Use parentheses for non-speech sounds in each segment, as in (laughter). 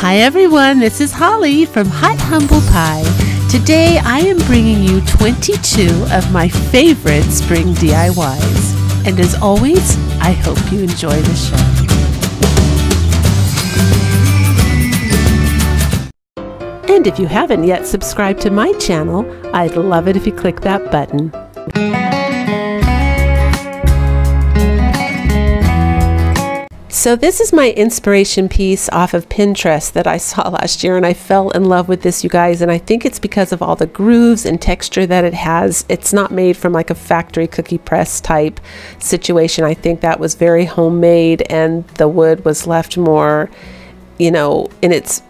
Hi everyone, this is Holly from Hot Humble Pie. Today I am bringing you 22 of my favorite spring DIYs. And as always, I hope you enjoy the show. And if you haven't yet subscribed to my channel, I'd love it if you click that button. So this is my inspiration piece off of Pinterest that I saw (laughs) last year and I fell in love with this you guys and I think it's because of all the grooves and texture that it has. It's not made from like a factory cookie press type situation. I think that was very homemade and the wood was left more, you know, in its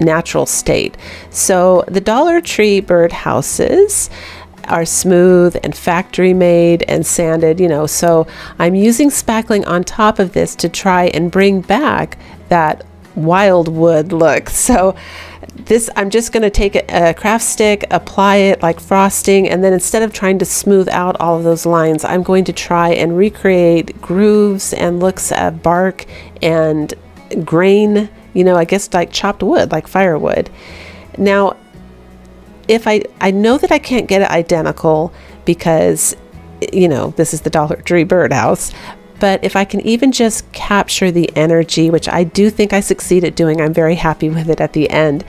natural state. So the Dollar Tree bird houses are smooth and factory made and sanded, you know. So I'm using spackling on top of this to try and bring back that wild wood look. (laughs) So this I'm just going to take a, a, craft stick, apply it like frosting, and then instead of trying to smooth out all of those lines, I'm going to try and recreate grooves and looks of bark and grain, you know, I guess like chopped wood, like firewood. Now, if I, I know that I can't get it identical because, you know, this is the Dollar Tree birdhouse, but if I can even just capture the energy, which I do think I succeed at doing, I'm very happy with it at the end,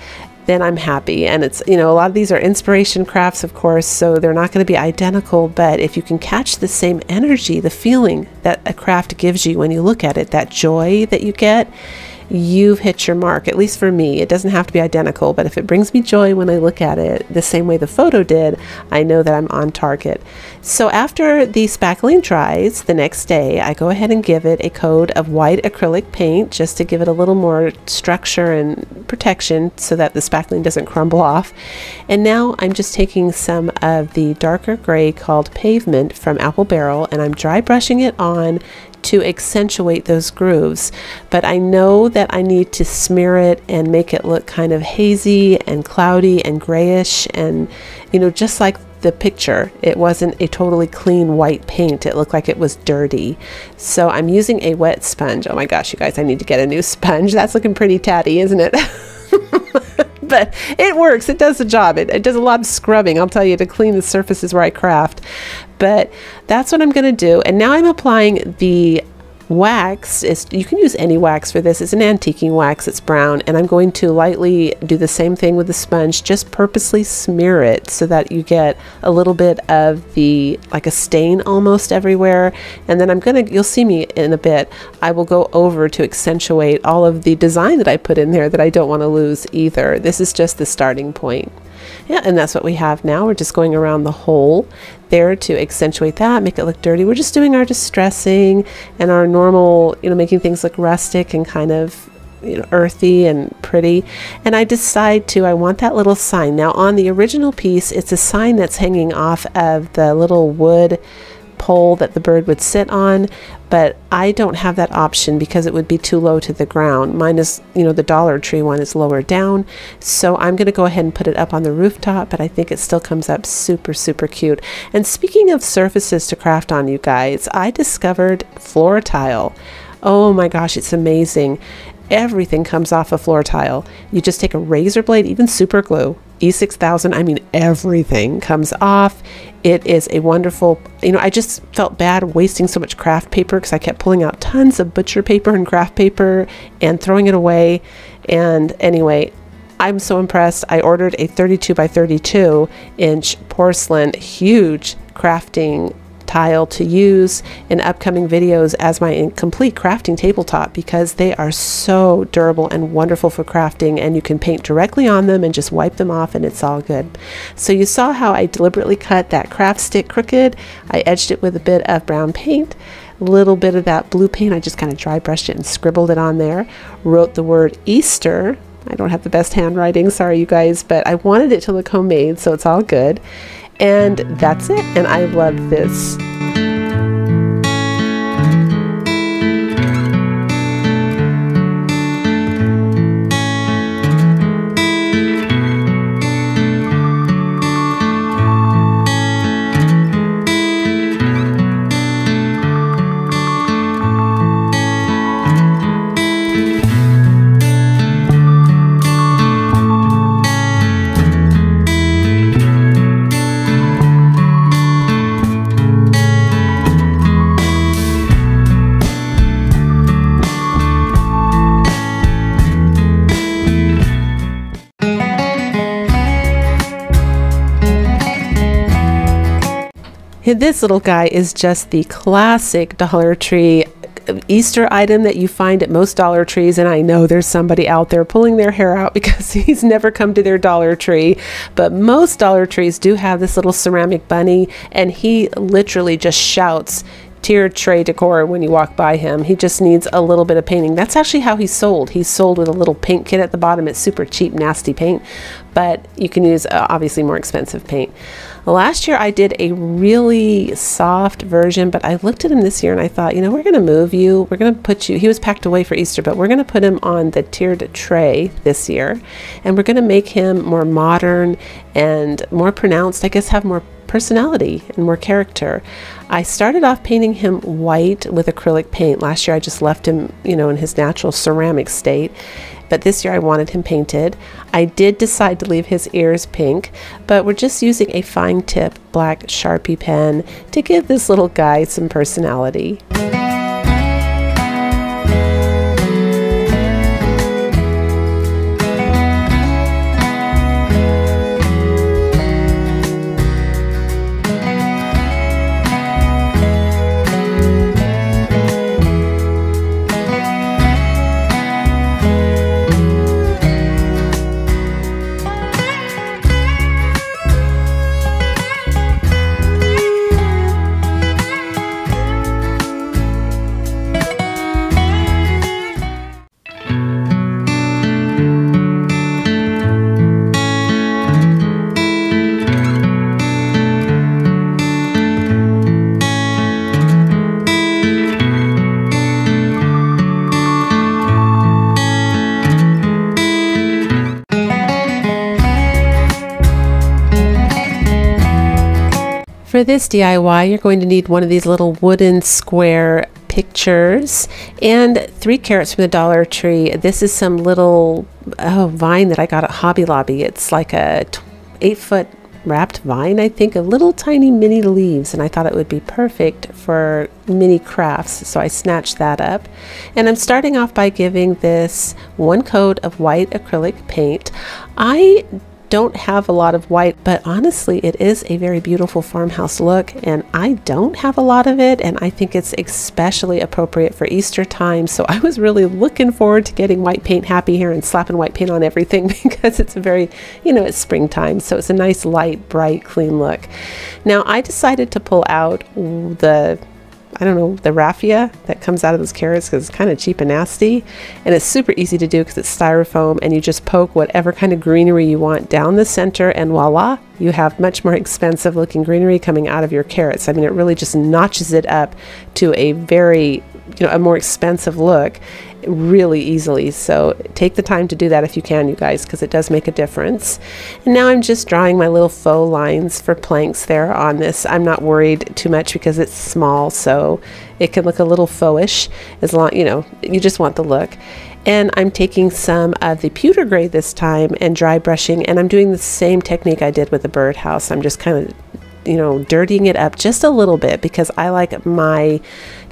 then I'm happy. And it's, you know, a lot of these are inspiration crafts, of course, so they're not going to be identical, but if you can catch the same energy, the feeling that a craft gives you when you look at it, that joy that you get, you've hit your mark, at least for me. It doesn't have to be identical, but if it brings me joy when I look at it the same way the photo did, I know that I'm on target. So after the spackling dries the next day, I go ahead and give it a coat of white acrylic paint just to give it a little more structure and protection so that the spackling doesn't crumble off. And now I'm just taking some of the darker gray called Pavement from Apple Barrel and I'm dry brushing it on to accentuate those grooves. But I know that I need to smear it and make it look kind of hazy and cloudy and grayish and, you know, just like the picture. It wasn't a totally clean white paint. It looked like it was dirty. So I'm using a wet sponge. Oh my gosh, you guys, I need to get a new sponge. (laughs) That's looking pretty tatty, isn't it? (laughs) but it works. It does the job. It, it, does a lot of scrubbing, I'll tell you, to clean the surfaces where I craft. But that's what I'm going to do. And now I'm applying the wax is you can use any wax for this. It's an antiquing wax. It's brown. And I'm going to lightly do the same thing with the sponge. Just purposely smear it so that you get a little bit of the like a stain almost everywhere. And then I'm gonna you'll see me in a bit. I will go over to accentuate all of the design that I put in there that I don't want to lose either. This is just the starting point yeah, and that's what we have now. We're just going around the hole there to accentuate that, make it look dirty. We're just doing our distressing and our normal, you know, making things look rustic and kind of you know, earthy and pretty. And I decide to, I want that little sign. Now on the original piece, it's a sign that's hanging off of the little wood pole that the bird would sit on, but I don't have that option because it would be too low to the ground. Mine is, you know, the Dollar Tree one is lower down. So I'm going to go ahead and put it up on the rooftop, but I think it still comes up super, super cute. And speaking of surfaces to craft on, you guys, I discovered floor tile. Oh my gosh, it's amazing. Everything comes off a floor tile. You just take a razor blade, even super glue, E6000, I mean, everything comes off. It is a wonderful, you know, I just felt bad wasting so much craft paper because I kept pulling out tons of butcher paper and craft paper and throwing it away. And anyway, I'm so impressed. I ordered a 32 by 32 inch porcelain, huge crafting tile to use in upcoming videos as my complete crafting tabletop because they are so durable and wonderful for crafting and you can paint directly on them and just wipe them off and it's all good. So you saw how I deliberately cut that craft stick crooked. I edged it with a bit of brown paint a little bit of that blue paint. I just kind of dry brushed it and scribbled it on there. Wrote the word Easter. I don't have the best handwriting, sorry you guys, but I wanted it to look homemade, so it's all good. And that's it. And I love this. This little guy is just the classic Dollar Tree uh, Easter item that you find at most Dollar Trees, and I know there's somebody out there pulling their hair out (laughs) because he's never come to their Dollar Tree. But most Dollar Trees do have this little ceramic bunny, and he literally just shouts, tiered tray decor when you walk by him. He just needs a little bit of painting. That's actually how he's sold. He's sold with a little paint kit at the bottom. It's super cheap, nasty paint, but you can use uh, obviously more expensive paint. Last year I did a really soft version, but I looked at him this year and I thought, you know, we're going to move you. We're going to put you, he was packed away for Easter, but we're going to put him on the tiered tray this year. And we're going to make him more modern and more pronounced, I guess, have more personality and more character. I started off painting him white with acrylic paint. Last year I just left him, you know, in his natural ceramic state but this year I wanted him painted. I did decide to leave his ears pink, but we're just using a fine tip black Sharpie pen to give this little guy some personality. This DIY, you're going to need one of these little wooden square pictures and three carrots from the Dollar Tree. This is some little oh, vine that I got at Hobby Lobby. It's like a eight foot wrapped vine, I think, of little tiny mini leaves, and I thought it would be perfect for mini crafts, so I snatched that up. And I'm starting off by giving this one coat of white acrylic paint. I don't have a lot of white, but honestly, it is a very beautiful farmhouse look, and I don't have a lot of it, and I think it's especially appropriate for Easter time. So I was really looking forward to getting white paint happy here and slapping white paint on everything (laughs) because it's a very, you know, it's springtime, so it's a nice, light, bright, clean look. Now, I decided to pull out the I don't know, the raffia that comes out of those carrots because it's kind of cheap and nasty. And it's super easy to do because it's styrofoam and you just poke whatever kind of greenery you want down the center and voila, you have much more expensive looking greenery coming out of your carrots. I mean, it really just notches it up to a very, you know, a more expensive look really easily. So take the time to do that if you can, you guys, because it does make a difference. And now I'm just drawing my little faux lines for planks there on this. I'm not worried too much because it's small, so it can look a little faux-ish as long, you know, you just want the look. And I'm taking some of the pewter gray this time and dry brushing, and I'm doing the same technique I did with the birdhouse. I'm just kind of you know, dirtying it up just a little bit because I like my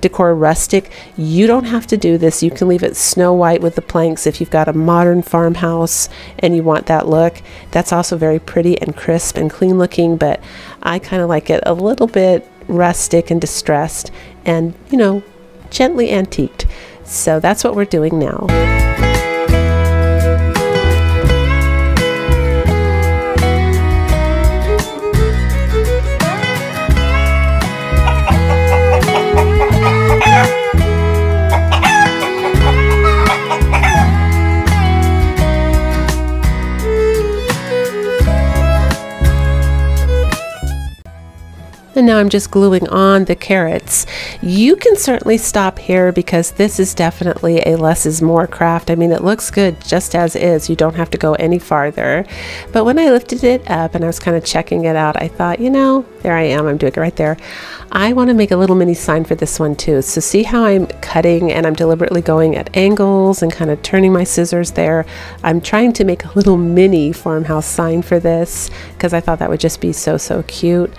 decor rustic. You don't have to do this. You can leave it snow white with the planks if you've got a modern farmhouse and you want that look. That's also very pretty and crisp and clean looking, but I kind of like it a little bit rustic and distressed and, you know, gently antiqued. So that's what we're doing now. And now I'm just gluing on the carrots. You can certainly stop here because this is definitely a less is more craft. I mean, it looks good just as is. You don't have to go any farther. But when I lifted it up and I was kind of checking it out, I thought, you know, there I am. I'm doing it right there. I want to make a little mini sign for this one too. So see how I'm cutting and I'm deliberately going at angles and kind of turning my scissors there. I'm trying to make a little mini farmhouse sign for this because I thought that would just be so, so cute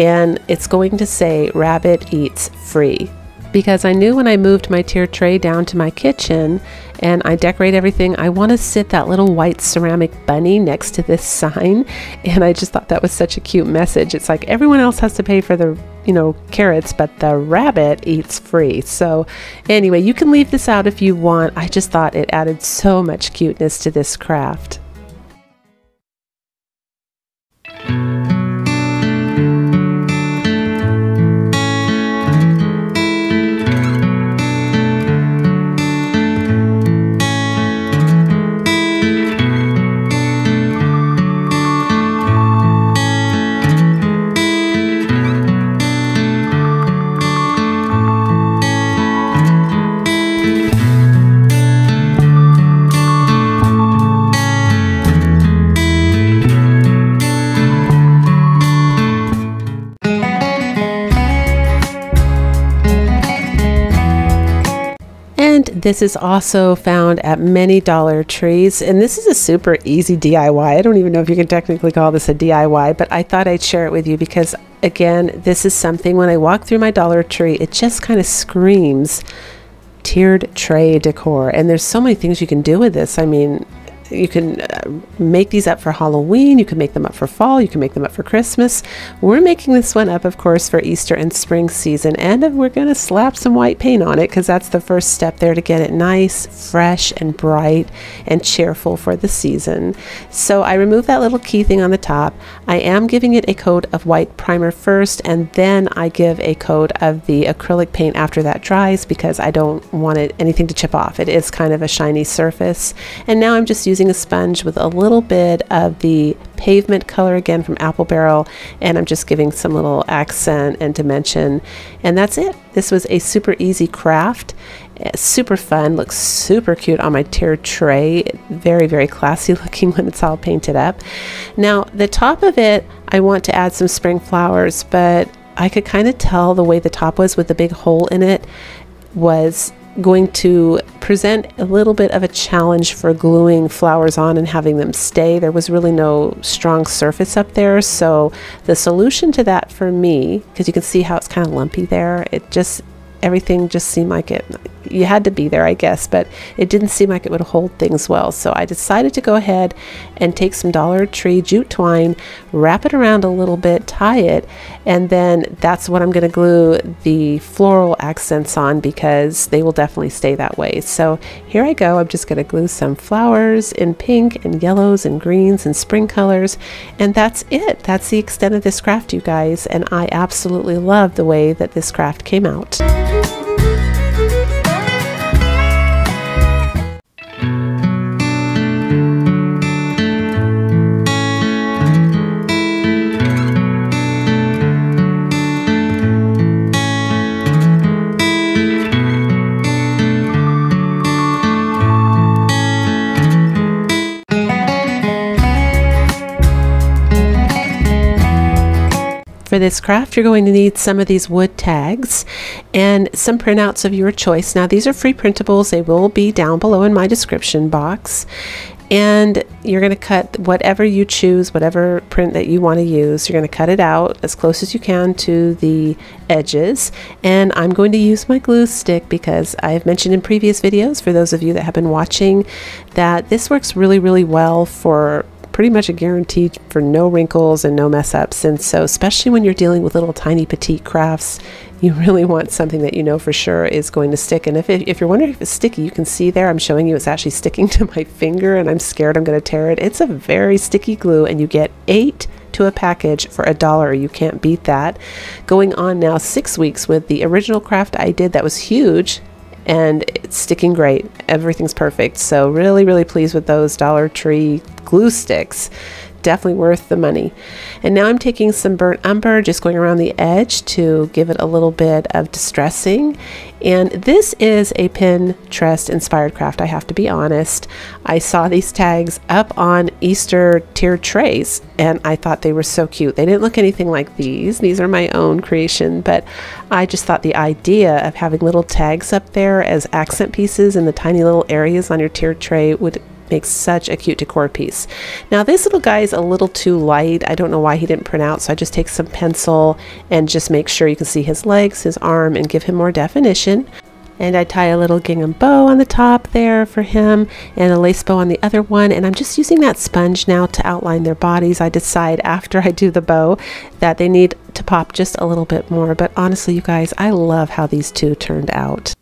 and it's going to say rabbit eats free. because I knew when I moved my tier tray down to my kitchen and I decorate everything, I want to sit that little white ceramic bunny next to this (laughs) sign. And I just thought that was such a cute message. It's like everyone else has to pay for the, you know, carrots, but the rabbit eats free. So anyway, you can leave this out if you want. I just thought it added so much cuteness to this craft. This is also found at many Dollar Trees, and this is a super easy DIY. I don't even know if you can technically call this a DIY, but I thought I'd share it with you because, again, this is something when I walk through my Dollar Tree, it just kind of screams tiered tray decor. And there's so many things you can do with this. I mean, you can uh, make these up for Halloween, you can make them up for fall, you can make them up for Christmas. We're making this one up, of course, for Easter and spring season, and we're going to slap some white paint on it because that's the first step there to get it nice, fresh, and bright and cheerful for the season. So I remove that little key thing on the top. I am giving it a coat of white primer first, and then I give a coat of the acrylic paint after that dries because I don't want it anything to chip off. It is kind of a shiny surface. And now I'm just using using a sponge with a little bit of the pavement color again from Apple Barrel and I'm just giving some little accent and dimension. And that's it. This was a super easy craft. Eh, super fun. Looks super cute on my tier tray. Very very classy (laughs) looking when it's all painted up. Now the top of it I want to add some spring flowers but I could kind of tell the way the top was with the big hole in it was going to present a little bit of a challenge for gluing flowers on and having them stay. There was really no strong surface up there. So the solution to that for me, because you can see how it's kind of lumpy there, it just everything just seemed like it you had to be there I guess but it didn't seem like it would hold things well. So I decided to go ahead and take some Dollar Tree jute twine wrap it around a little bit tie it and then that's what I'm going to glue the floral accents on because they will definitely stay that way. So here I go. I'm just going to glue some flowers in pink and yellows and greens and spring colors and that's it. That's the extent of this craft you guys and I absolutely love the way that this craft came out. For this craft, you're going to need some of these wood tags and some printouts of your choice. Now, these are free printables. They will be down below in my description box. And you're going to cut whatever you choose, whatever print that you want to use. You're going to cut it out as close as you can to the edges. And I'm going to use my glue stick because I've mentioned in previous videos, for those of you that have been watching, that this works really, really well for pretty much a guarantee for no wrinkles and no mess ups. And so, especially when you're dealing with little tiny petite crafts, you (laughs) really want something that you know for sure is going to stick. And if, it, if you're wondering if it's sticky, you can see there I'm showing you it's actually sticking (laughs) to my finger and I'm scared I'm going to tear it. It's a very sticky glue and you get eight to a package for a dollar. You can't beat that. Going on now six weeks with the original craft I did that was huge and it's sticking great. Everything's perfect. So really, really pleased with those Dollar Tree glue sticks definitely worth the money. And now I'm taking some burnt umber, just going around the edge to give it a little bit of distressing. And this is a Pinterest inspired craft, I have to be honest. I saw these tags up on Easter tier trays and I thought they were so cute. They didn't look anything like these. These are my own creation, but I just thought the idea of having little tags up there as accent pieces in the tiny little areas on your tier tray would makes such a cute decor piece. Now this little guy is a little too light. I don't know why he didn't print out, so I just take some pencil and just make sure you can see his legs, his arm, and give him more definition and I tie a little gingham bow on the top there for him and a lace bow on the other one and I'm just using that sponge now to outline their bodies. I decide after I do the bow that they need to pop just a little bit more but honestly you guys I love how these two turned out.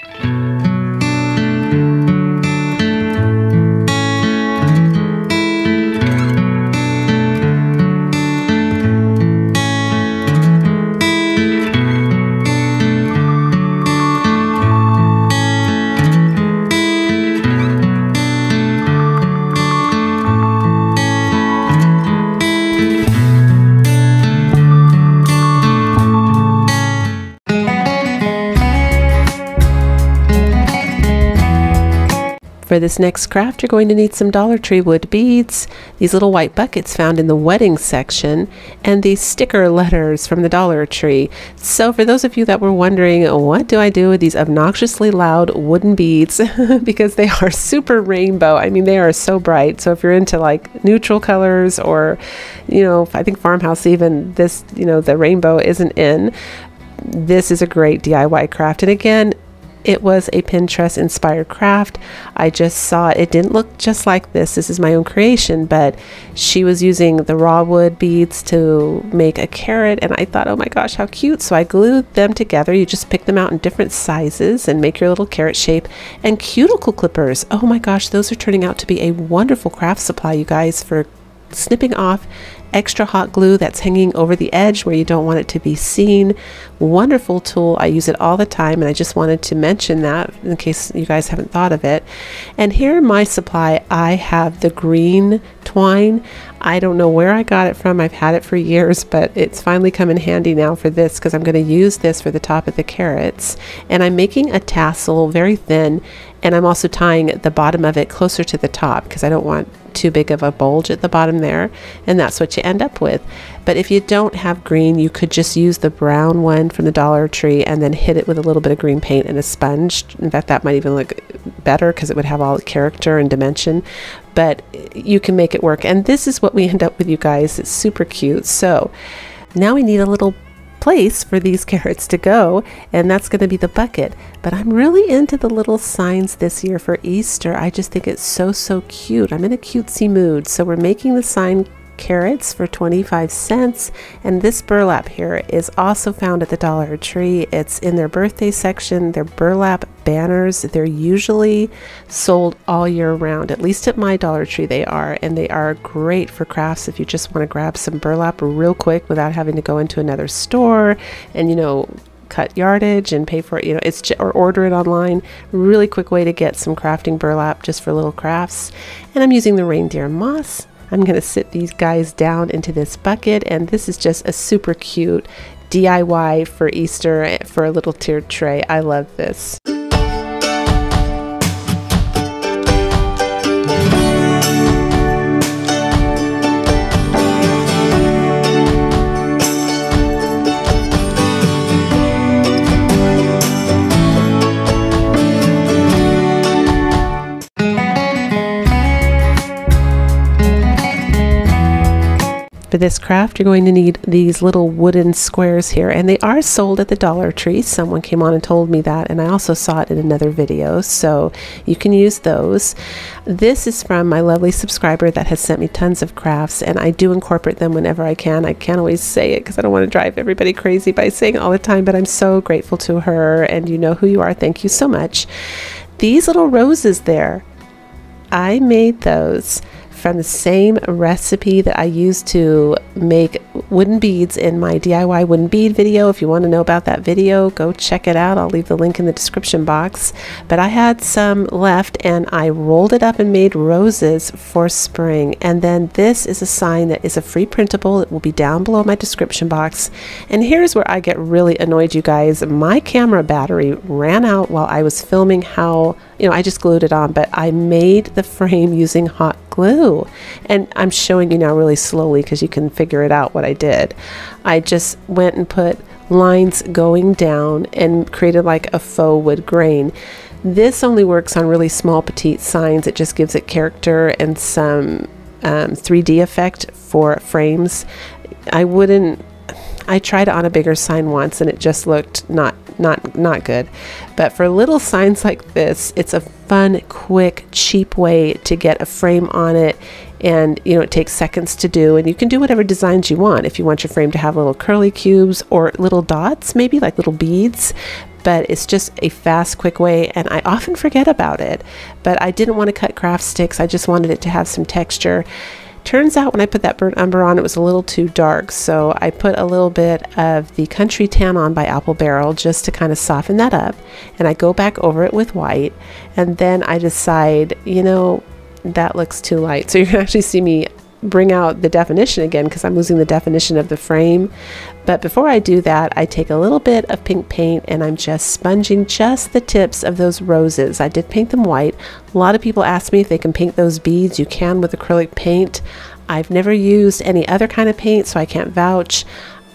For this next craft, you're going to need some Dollar Tree wood beads, these little white buckets found in the wedding section, and these sticker letters from the Dollar Tree. So for those of you that were wondering, what do I do with these obnoxiously loud wooden beads? (laughs) because they are super rainbow. I mean, they are so bright. So if you're into like neutral colors or, you know, I think farmhouse even, this, you know, the rainbow isn't in this is a great DIY craft. And again, it was a Pinterest inspired craft. I just saw it. It didn't look just like this. This is my own creation, but she was using the raw wood beads to make a carrot. And I thought, oh my gosh, how cute. So I glued them together. You just pick them out in different sizes and make your little carrot shape. And cuticle clippers. Oh my gosh, those are turning out to be a wonderful craft supply, you guys, for snipping off extra hot glue that's hanging over the edge where you don't want it to be seen. Wonderful tool. I use it all the time and I just wanted to mention that in case you guys haven't thought of it. And here in my supply, I have the green twine. I don't know where I got it from. I've had it for years, (laughs) but it's finally come in handy now for this because I'm going to use this for the top of the carrots. And I'm making a tassel very thin and I'm also tying the bottom of it closer to the top because I don't want too big of a bulge at the bottom there and that's what you end up with. But if you don't have green you could just use the brown one from the Dollar Tree and then hit it with a little bit of green paint and a sponge. In fact that might even look better because it would have all the character and dimension. But you can make it work. And this is what we end up with you guys. It's super cute. So now we need a little place for these (laughs) carrots to go, and that's going to be the bucket. But I'm really into the little signs this year for Easter. I just think it's so, so cute. I'm in a cutesy mood. So we're making the sign carrots for 25 cents. And this burlap here is also found at the Dollar Tree. It's in their birthday section. They're burlap banners. They're usually sold all year round, at least at my Dollar Tree they are. And they are great for crafts if you just want to grab some burlap real quick without having to go into another store and, you know, cut yardage and pay for it you know it's or order it online really quick way to get some crafting burlap just for little crafts and i'm using the reindeer moss I'm going to sit these guys down into this bucket and this is just a super cute DIY for Easter eh, for a little tiered tray. I love this. For this craft, you're going to need these little wooden squares here, and they are sold at the Dollar Tree. Someone came on and told me that, and I also saw it in another video, so you can use those. This is from my lovely subscriber that has sent me tons of crafts, and I do incorporate them whenever I can. I can't always say it because I don't want to drive everybody crazy by saying all the time, but I'm so grateful to her, and you know who you are. Thank you so much. These little roses there, I made those from the same recipe that I used to make wooden beads in my DIY wooden bead video. If you want to know about that video, go check it out. I'll leave the link in the description box. But I had some left and I rolled it up and made roses for spring. And then this is a sign that is a free printable. It will be down below my description box. And here's where I get really annoyed, you guys. My camera battery ran out while I was filming how, you know, I just glued it on, but I made the frame using hot glue. And I'm showing you now really slowly because you can figure it out what I did. I just went and put lines going down and created like a faux wood grain. This only works on really small petite signs. It just gives it character and some um, 3D effect for frames. I wouldn't. I tried on a bigger sign once and it just looked not not not good. But for little signs like this, it's a fun, quick, cheap way to get a frame on it. And you know it takes seconds to do and you can do whatever designs you want. If you want your frame to have little curly cubes or little dots maybe like little beads but it's just a fast quick way and I often forget about it. But I didn't want to cut craft sticks. I just wanted it to have some texture Turns out when I put that burnt umber on, it was a little too dark, so I put a little bit of the Country Tan on by Apple Barrel just to kind of soften that up. And I go back over it with white, and then I decide, you know, that looks too light. So you can actually see me bring out the definition again because I'm losing the definition of the frame. But before I do that, I take a little bit of pink paint and I'm just sponging just the tips of those roses. I did paint them white. A lot of people ask me if they can paint those beads. You can with acrylic paint. I've never used any other kind of paint, so I can't vouch.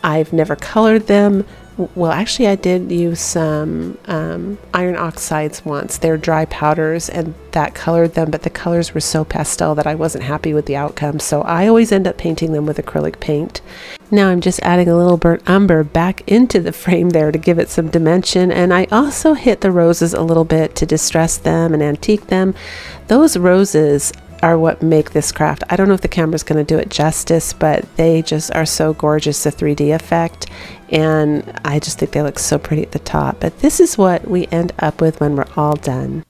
I've never colored them. Well, actually, I did use some um, iron oxides once. They're dry powders, and that colored them, but the colors were so pastel that I wasn't happy with the outcome. So I always end up painting them with acrylic paint. Now I'm just adding a little burnt umber back into the (laughs) frame there to give it some dimension, and I also hit the roses a little bit to distress them and antique them. Those roses are what make this craft. I don't know if the camera's going to do it justice, but they just are so gorgeous, the 3D effect. And I just think they look so pretty at the top. But this is what we end up with when we're all done.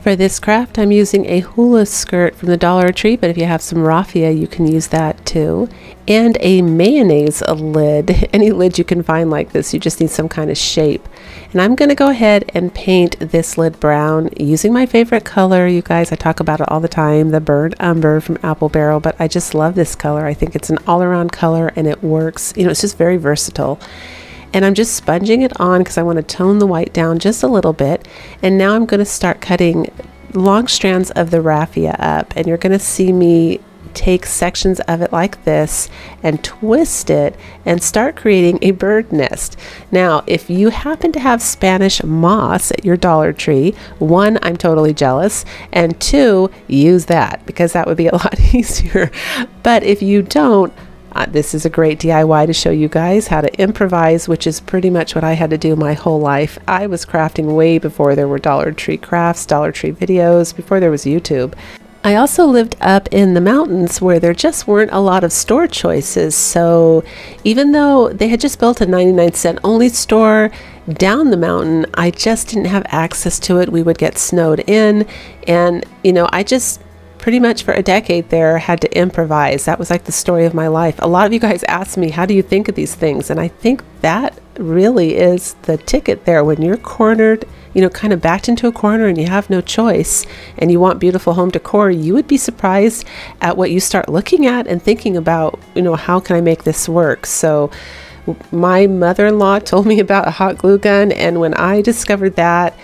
For this craft, I'm using a hula skirt from the Dollar Tree, but if you have some raffia, you can use that too. And a mayonnaise lid, (laughs) any lid you can find like this, you just need some kind of shape. And I'm going to go ahead and paint this lid brown using my favorite color. You guys, I talk about it all the time, the burnt umber from Apple Barrel, but I just love this color. I think it's an all-around color and it works. You know, it's just very versatile and I'm just sponging it on because I want to tone the white down just a little bit and now I'm going to start cutting long strands of the raffia up and you're going to see me take sections of it like this and twist it and start creating a bird nest. Now, if you happen to have Spanish moss at your Dollar Tree, one, I'm totally jealous, and two, use that because that would be a (laughs) lot easier. But if you don't, uh, this is a great DIY to show you guys how to improvise, which is pretty much what I had to do my whole life. I was crafting way before there were Dollar Tree crafts, Dollar Tree videos, before there was YouTube. I also lived up in the mountains where there just weren't a lot of store choices. So even though they had just built a 99 cent only store down the mountain, I just didn't have access to it. We would get snowed in. And, you know, I just pretty much for a decade there had to improvise. That was like the story of my life. A lot of you guys ask me, how do you think of these things? And I think that really is the ticket there when you're cornered, you know, kind of backed into a corner and you have no choice and you want beautiful home decor, you would be surprised at what you start looking at and thinking about, you know, how can I make this work? So my mother-in-law (laughs) told me about a hot glue gun and when I discovered that,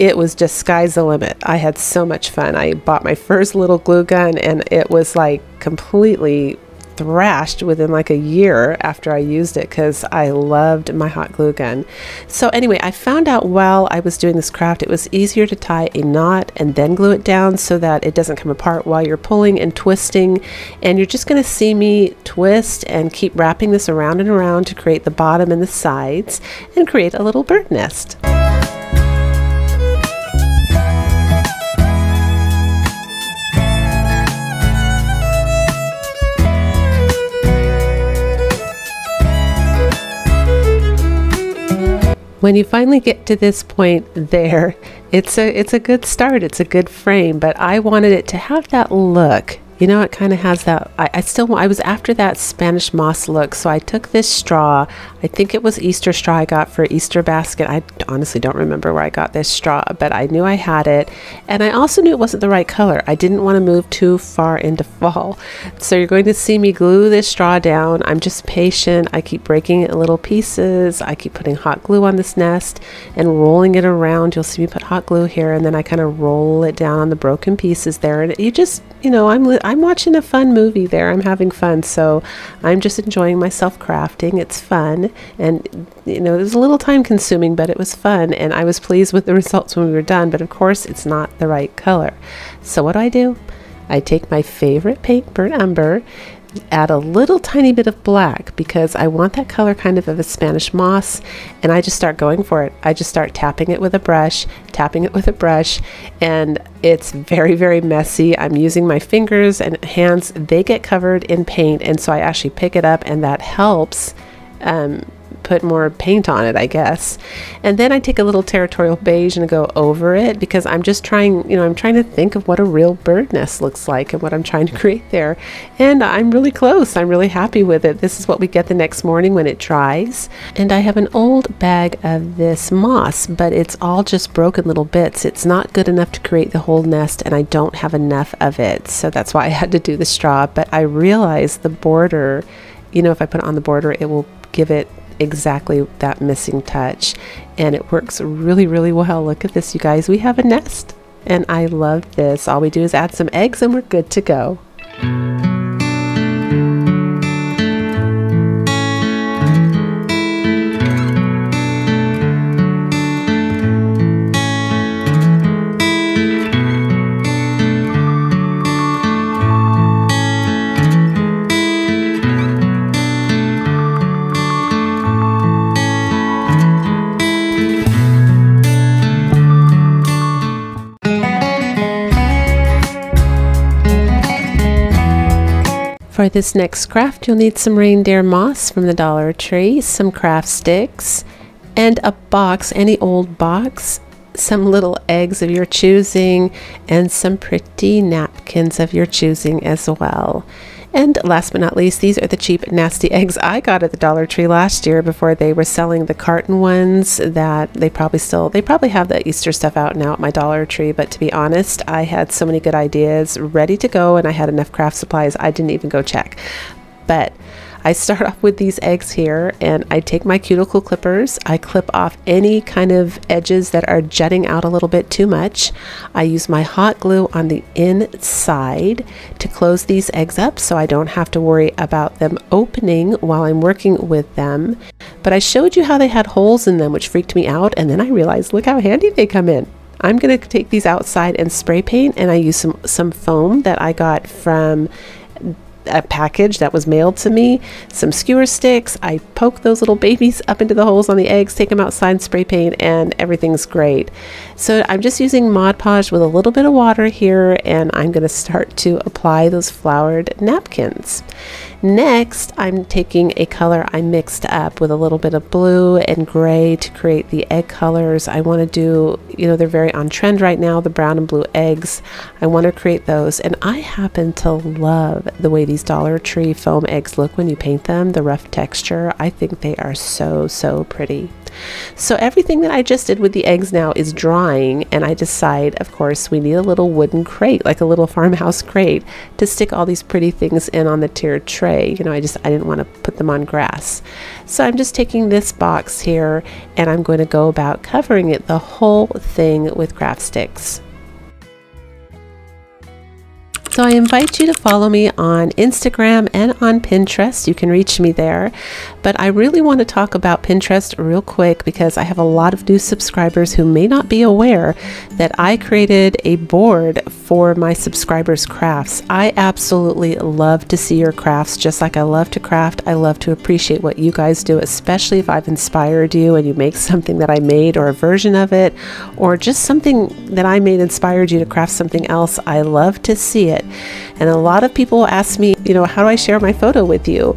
it was just sky's the limit. I had so much fun. I bought my first little glue gun and it was like completely thrashed within like a year after I used it because I loved my hot glue gun. So anyway, I found out while I was doing this craft, it was easier to tie a knot and then glue it down so that it doesn't come apart while you're pulling and twisting. And you're just going to see me twist and keep wrapping this around and around to create the bottom and the sides and create a little bird nest. When you finally get to this point there, it's a it's a good start. It's a good frame, but I wanted it to have that look You know, it kind of has that. I, I still, I was after that Spanish moss look, so I took this straw. I think it was Easter straw I got for Easter basket. I honestly don't remember where I got this straw, but I knew I had it. And I also knew it wasn't the right color. I didn't want to move too far into (laughs) fall. So you're going to see me glue this straw down. I'm just patient. I keep breaking it in little pieces. I keep putting hot glue on this nest and rolling it around. You'll see me put hot glue here and then I kind of roll it down on the broken pieces there. And you just, you know, I'm, I'm watching a fun movie there. I'm having fun. So I'm just enjoying myself crafting. It's fun. And, you know, it was a little time consuming, but it was fun. And I was pleased with the (laughs) results when we were done. But of course, it's not the right color. So what do I do? I take my favorite paint, burnt umber, add a little tiny bit of black because I want that color kind of of a Spanish moss and I just start going for it. I just start tapping it with a brush, tapping it with a brush and it's very very messy. I'm using my fingers and hands, they get covered in paint and so I actually pick it up and that helps um, put more paint on it, I guess. And then I take a little territorial beige and go over it because I'm just trying, you know, I'm trying to think of what a real bird nest looks like and what I'm trying to create there. And I'm really close. I'm really happy with it. This is what we get the next morning when it dries. And I have an old bag of this moss, but it's all just broken little bits. It's not good enough to create the whole nest and I don't have enough of it. So that's why I had to do the straw. But I realized the border, you know, if I put it on the border, it will give it exactly that missing touch. And it works really, really well. Look at this, you guys. We have a nest. And I love this. All we do is add some eggs and we're good to go. For this next craft, you'll need some reindeer moss from the Dollar Tree, some craft sticks, and a box, any old box, some little eggs of your choosing, and some pretty napkins of your choosing as well. And last but not least, these are the cheap, nasty eggs I got at the Dollar Tree last year before they were selling the carton ones that they probably still, they probably have the Easter stuff out now at my Dollar Tree. But to be honest, I had so many good ideas ready to go and I had enough craft supplies, I didn't even go check. But I start (laughs) off with these eggs here and I take my cuticle clippers. I clip off any kind of edges that are jutting out a little bit too much. I use my hot glue on the inside to close these eggs up so I don't have to worry about them opening while I'm working with them. But I showed you how they had holes in them which freaked me out and then I realized look how handy they come in. I'm going to take these outside and spray paint and I use some, some foam that I got from a package that was mailed to me, some skewer sticks. I poke those little babies up into the holes on the eggs, take them outside, spray paint, and everything's great. So I'm just using Mod Podge with a little bit of water here, and I'm going to start to apply those flowered napkins. Next, I'm taking a color I mixed up with a little bit of blue and gray to create the egg colors. I want to do, you know, they're very on trend right now, the brown and blue eggs. I want to create those, and I happen to love the way these Dollar Tree foam eggs look when you paint them, the rough texture. I think they are so, so pretty. So everything that I just did with the eggs now is drying and I decide, of course, we need a little wooden crate, like a little farmhouse crate to stick all these pretty things in on the tiered tray. You know, I just, I didn't want to put them on grass. So I'm just taking this box here and I'm going to go about covering it, the whole thing with craft sticks. So I invite you to follow me on Instagram and on Pinterest. You can reach me there. But I really want to talk about Pinterest real quick because I have a lot of new subscribers who may not be aware that I created a board for my subscribers' crafts. I absolutely love to see your crafts just like I love to craft. I love to appreciate what you guys do, especially if I've inspired you and you make something that I made or a version of it or just something that I made inspired you to craft something else. I love to see it. It. And a lot of people ask me, you know, how do I share my photo with you?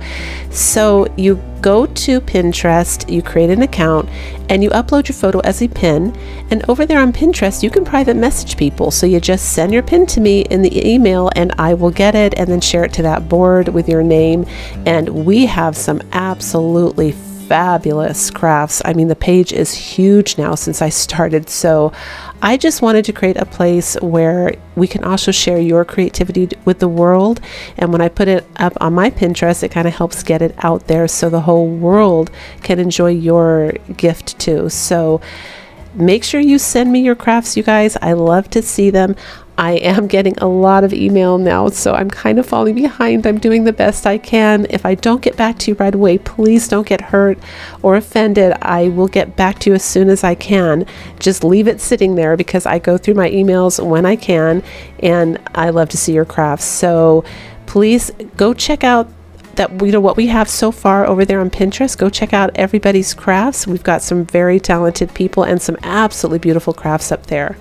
So you go to Pinterest, you create an account, and you upload your photo as a pin. And over there on Pinterest, you can private message people. So you just send your pin to me in the email, and I will get it and then share it to that board with your name. And we have some absolutely fabulous crafts. I mean, the page is huge now since I started. So I just wanted to create a place where we can also share your creativity with the world. And when I put it up on my Pinterest, it kind of helps get it out there so the whole world can enjoy your gift too. So make sure you send me your crafts, you guys. I love to see them. I am getting a lot of email now, so I'm kind of falling behind. I'm doing the best I can. If I don't get back to you right away, please don't get hurt or offended. I will get back to you as soon as I can. Just leave it sitting there because I go through my emails when I can and I love to see your crafts. So please go check out that you know what we have so far over there on Pinterest. Go check out everybody's crafts. We've got some very talented people and some absolutely beautiful crafts up there.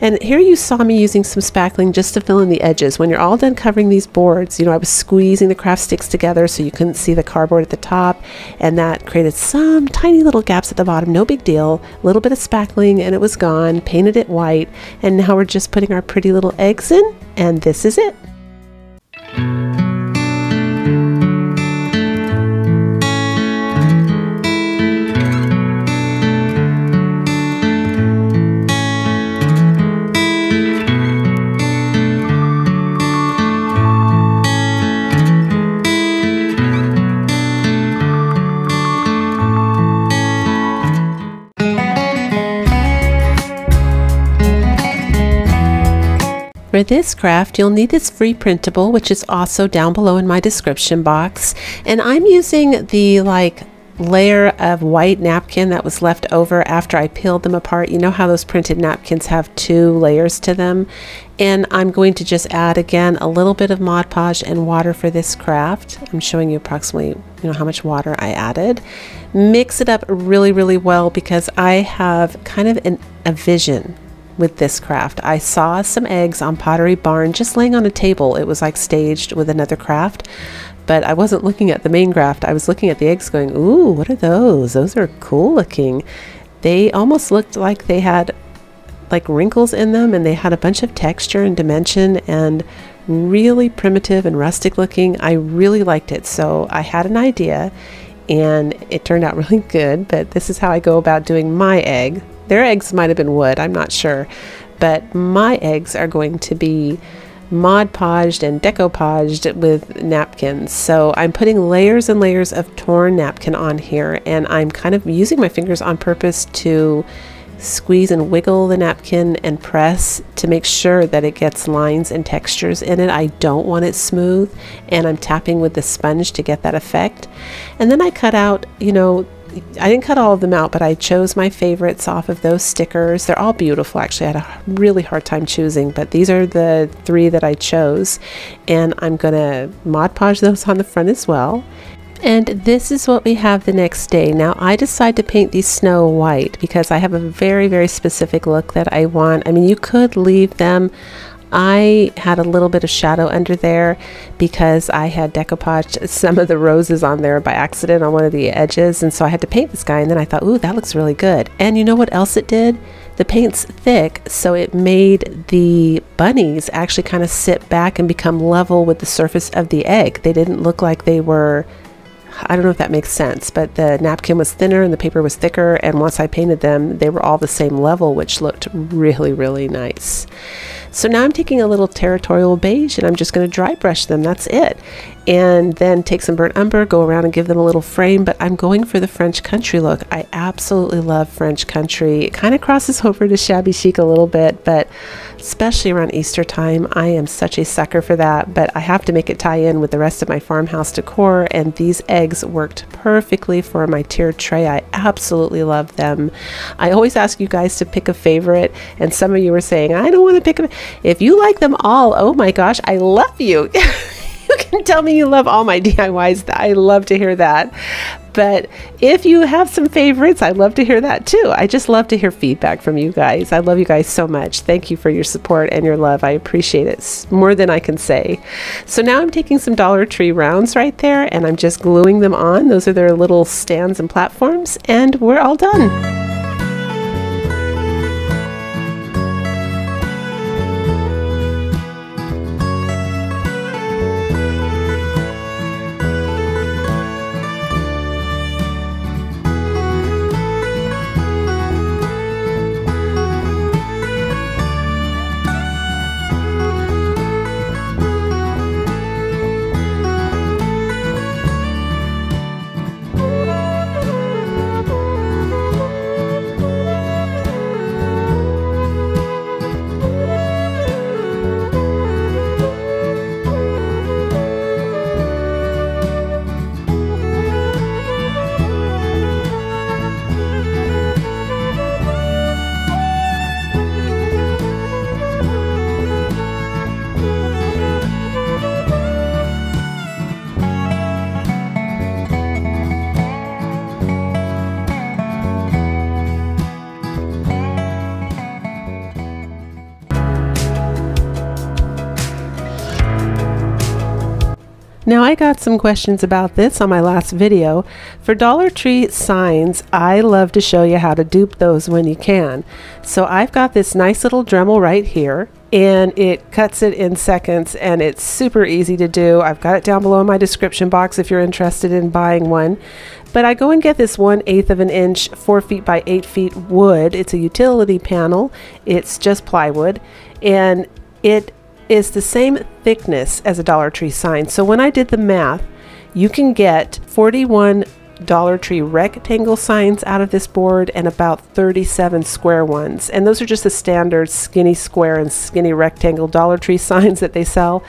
And here you saw me using some spackling just to fill in the edges. When you're all done covering these boards, you know, I was squeezing the craft sticks together so you couldn't see the cardboard at the top, and that created some tiny little gaps at the bottom. No big deal. A little bit of spackling and it was gone. Painted it white, and now we're just putting our pretty little eggs in, and this is it. For this craft, you'll need this free printable, which is also down below in my description box. And I'm using the like layer of white napkin that was left over after I peeled them apart. You know how those printed napkins have two layers to them? And I'm going to just add again a little bit of Mod Podge and water for this craft. I'm showing you approximately you know how much water I added. Mix it up really, really well because I have kind of an, a vision with this craft. I saw some eggs on Pottery Barn just laying on a table. It was like staged with another craft, but I wasn't looking at the main craft. I was looking at the eggs going, ooh, what are those? Those are cool looking. They almost looked like they had like wrinkles in them and they had a bunch of texture and dimension and really primitive and rustic looking. I really liked it. So I had an idea and it turned out (laughs) really good, but this is how I go about doing my egg. Their eggs might have been wood, I'm not sure. But my eggs are going to be Mod Podged and decoupaged with napkins. So I'm putting layers and layers of torn napkin on here and I'm kind of using my fingers on purpose to squeeze and wiggle the napkin and press to make sure that it gets lines and textures in it. I don't want it smooth and I'm tapping with the sponge to get that effect. And then I cut out, you know, I didn't cut all of them out, but I chose my favorites off of those stickers. They're all beautiful. Actually, I had a really hard time choosing, but these are the three that I chose. And I'm going to Mod Podge those on the front as well. And this is what we have the next day. Now I decide to paint these snow white because I have a very, very specific look that I want. I mean, you could leave them I had a little bit of shadow under there because I had decoupaged some of the roses on there by accident on one of the edges. And so I had to paint this guy. And then I thought, ooh, that looks really good. And you know what else it did? The paint's thick, so it made the bunnies actually kind of sit back and become level with the surface of the egg. They didn't look like they were I don't know if that makes sense, but the napkin was thinner and the paper was thicker. And once I painted them, they were all the same level, which looked really, really nice. So now I'm taking a little territorial beige and I'm just going to dry brush them. That's it. And then take some burnt umber, go around and give them a little frame. But I'm going for the French country look. I absolutely love French country. It kind of crosses (laughs) over to shabby chic a little bit, but especially around Easter time, I am such a sucker for that. But I have to make it tie in with the rest of my farmhouse decor. And these eggs worked perfectly for my tiered tray. I absolutely love them. I always ask you guys to pick a favorite. And some of you were saying, I don't want to pick a if you like them all, oh my gosh, I love you. (laughs) (laughs) you can tell me you love all my (laughs) DIYs. I love to hear that. But if you have some favorites, I'd love to hear that too. I just love to hear feedback from you guys. I love you guys so much. Thank you for your support and your love. I appreciate it more than I can say. So now I'm taking some Dollar Tree rounds right there and I'm just gluing them on. Those are their little stands and platforms, and we're all done. Now I got some questions about this on my last video. For Dollar Tree signs, I love to show you how to dupe those when you can. So I've got this nice little Dremel right here and it cuts it in seconds and it's super easy to do. I've got it down below in my description box if you're interested in buying one. But I go and get this one eighth of an inch, four feet by eight feet wood. It's a utility panel. It's just plywood and it is the same thickness as a Dollar Tree sign. So when I did the math, you can get 41 Dollar Tree rectangle signs out of this board and about 37 square ones. And those are just the standard skinny square and skinny rectangle Dollar Tree (laughs) signs that they sell.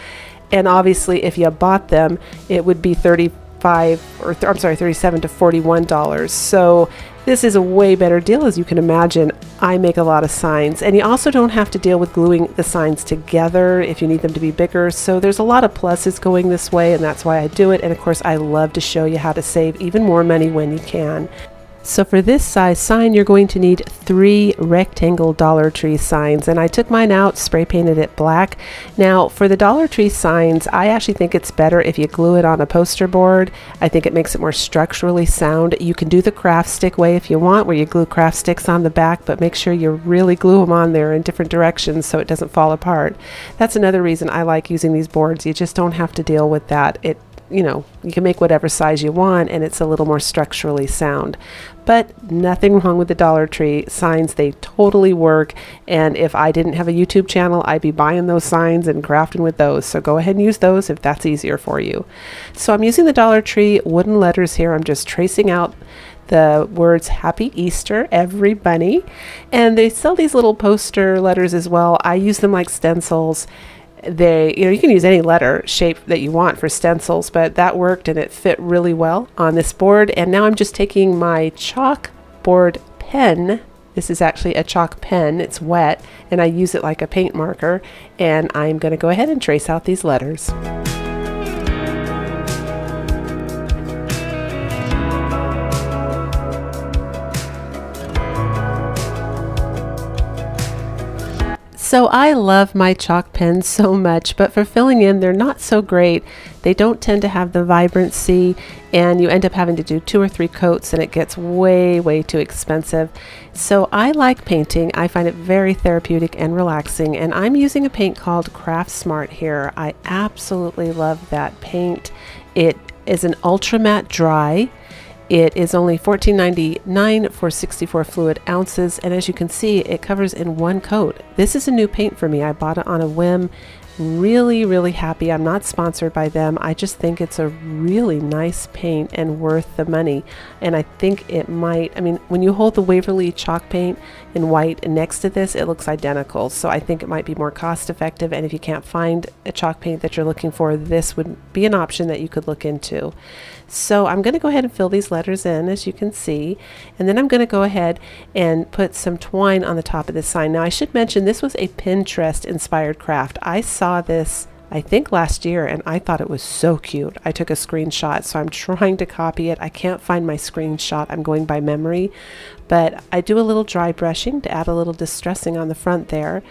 And obviously, if you bought them, it would be 35 or th- I'm sorry, 37 to 41 dollars. So this is a way better deal as you can imagine. I make a lot of signs and you also don't have to deal with gluing the signs together if you need them to be bigger. So there's a lot of pluses going this way and that's why I do it. And of course I love to show you how to save even more money when you can. So for this size sign, you're going to need three rectangle Dollar Tree signs. And I took mine out, spray painted it black. Now for the Dollar Tree signs, I actually think it's better if you glue it on a poster board. I think it makes it more structurally sound. You can do the craft stick way if you want, where you glue craft sticks on the back, but make sure you really glue them on there in different directions so it doesn't fall apart. That's another reason I like using these boards. You just don't have to deal with that. It you know, you can make whatever size you want and it's a little more structurally sound. But nothing wrong with the Dollar Tree signs. They totally work. And if I didn't have a YouTube channel, I'd be buying those signs and crafting with those. So go ahead and use those if that's easier for you. So I'm using the Dollar Tree wooden letters here. I'm just tracing out the words Happy Easter, every bunny. And they sell these little poster letters as well. I use them like stencils they you know you can use any letter shape that you want for stencils but that worked and it fit really well on this board. And now I'm just taking my chalkboard pen. This is actually a chalk pen. It's wet and I use it like a paint marker and I'm going to go ahead and trace out these letters. So I love my chalk pens so much, but for filling in, they're not so great. They don't tend to have the vibrancy, and you end up having to do two or three coats, and it gets way, way too expensive. So I like painting. I find it very therapeutic and relaxing, and I'm using a paint called Craft Smart here. I absolutely love that paint. It is an ultra matte dry. It is only $14.99 for 64 fluid ounces, and as you can see, it covers in one coat. This is a new paint for me. I bought it on a whim really, really happy. I'm not sponsored by them. I just think it's a really nice paint and worth the money. And I think it might, I mean, when you hold the Waverly chalk paint in white next to this, it looks identical. So I think it might be more cost effective. And if you can't find a chalk paint that you're looking for, this would be an option that you could look into. So I'm going to go ahead and fill these letters in as you can see. And then I'm going to go ahead and put some twine on the top of this sign. Now I should mention this was a Pinterest inspired craft. I saw saw this I think last year, and I thought it was so cute. I took a screenshot, so I'm (laughs) trying to copy it. I can't find my screenshot. I'm going by memory, but I do a little dry brushing to add a little distressing on the front there.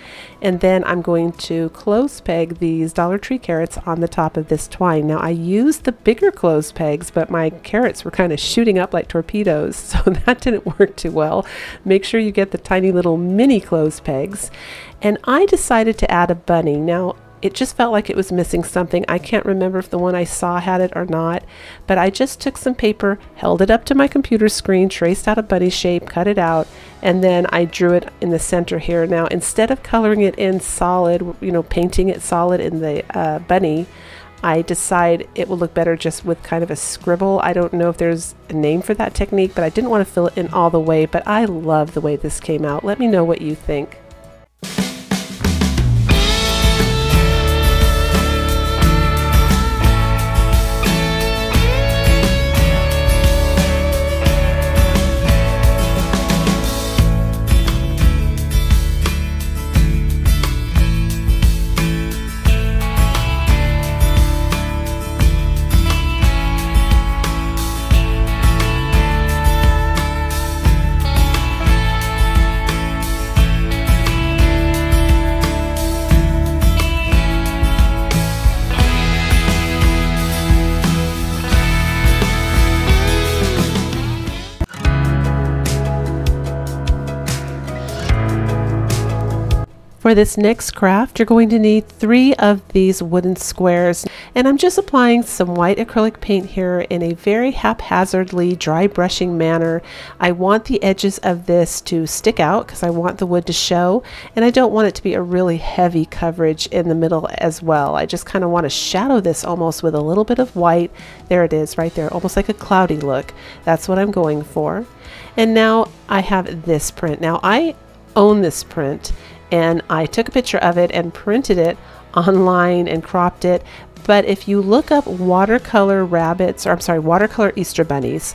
And then I'm going to clothes peg these Dollar Tree carrots on the top of this twine. Now I used the bigger clothes pegs, but my carrots were kind of shooting up like torpedoes, (laughs) so that didn't work too well. Make sure you get the tiny little mini clothes pegs. And I decided to add a bunny. Now it just felt like it was missing something. I can't remember if the one I saw had it or not, but I just took some paper, held it up to my computer screen, traced out a bunny shape, cut it out, and then I drew it in the center here. Now, instead of coloring it in solid, you know, painting it solid in the uh, bunny, I decide it will look better just with kind of a scribble. I don't know if there's a name for that technique, but I didn't want to fill it in all the way, but I love the way this came out. Let me know what you think. For this next craft, you're going to need three of these wooden squares. And I'm just applying some white acrylic paint here in a very haphazardly dry brushing manner. I want the edges of this to stick out because I want the wood to show. And I don't want it to be a really heavy coverage in the middle as well. I just kind of want to shadow this almost with a little bit of white. There it is right there, almost like a cloudy look. That's what I'm going for. And now I have this print. Now I own this print and I took a picture of it and printed it online and cropped it. But if you look up watercolor rabbits, or I'm sorry, watercolor Easter bunnies,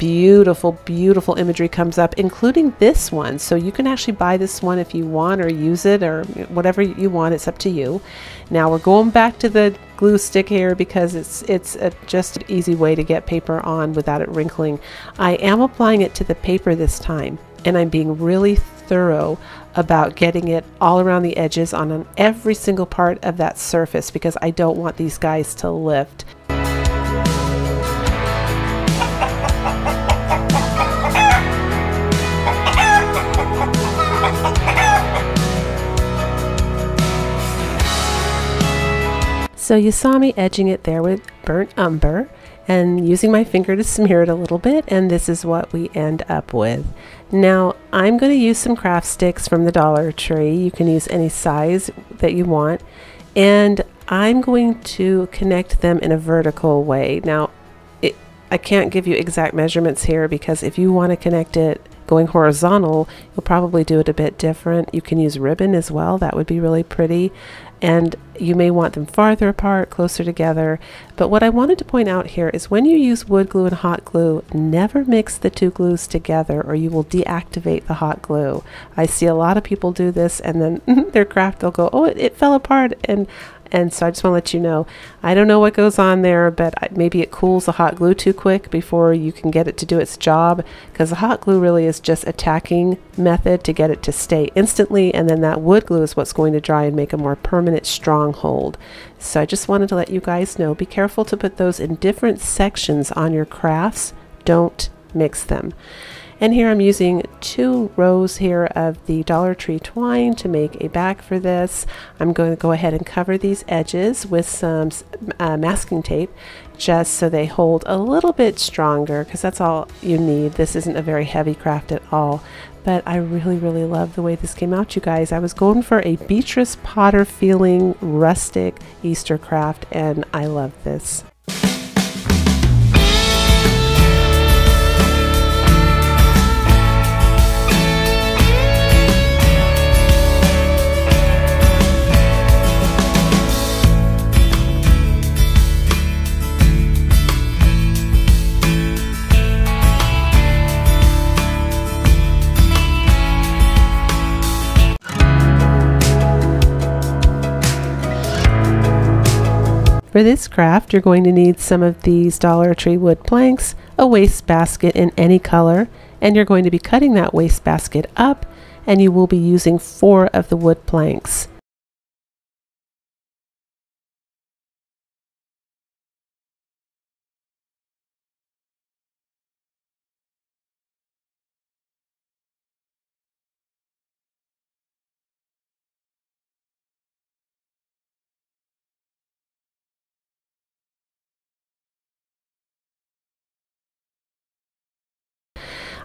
beautiful, beautiful imagery comes up, including this one. So you can actually buy this one if you want or use it or whatever you want. It's up to you. Now we're going back to the glue stick here because it's it's a, just an easy way to get paper on without it wrinkling. I am applying it to the paper this time and I'm being really thorough about getting it all around the edges on every single part of that surface because I don't want these guys to lift. So you saw me edging it there with burnt umber and using my finger to smear it a little bit and this is what we end up with. Now I'm going to use some craft sticks from the Dollar Tree. You can use any size that you want and I'm going to connect them in a vertical way. Now it, I can't give you exact measurements here because if you want to connect it going horizontal, you'll probably do it a bit different. You can use ribbon as well. That would be really pretty and you may want them farther apart, closer together. But what I wanted to point out here is when you use wood glue and hot glue, never mix the two glues together or you will deactivate the hot glue. I see a lot of people do this and then (laughs) their craft, they'll go, oh, it, it fell apart. And and so I just want to let you know, I don't know what goes on there, but maybe it cools the hot glue too quick before you can get it to do its job because the hot glue really is just a tacking method to get it to stay instantly. And then that wood glue is what's going to dry and make a more permanent stronghold. So I just wanted to let you guys know, be careful to put those in different sections on your crafts. Don't mix them. And here I'm using two rows here of the Dollar Tree twine to make a back for this. I'm going to go ahead and cover these edges with some uh, masking tape just so they hold a little bit stronger because that's all you need. This isn't a very heavy craft at all but I really, really love the way this came out, you guys. I was going for a Beatrice Potter feeling rustic Easter craft, and I love this. For this craft, you're going to need some of these Dollar Tree wood planks, a waste basket in any color, and you're going to be cutting that waste basket up, and you will be using four of the wood planks.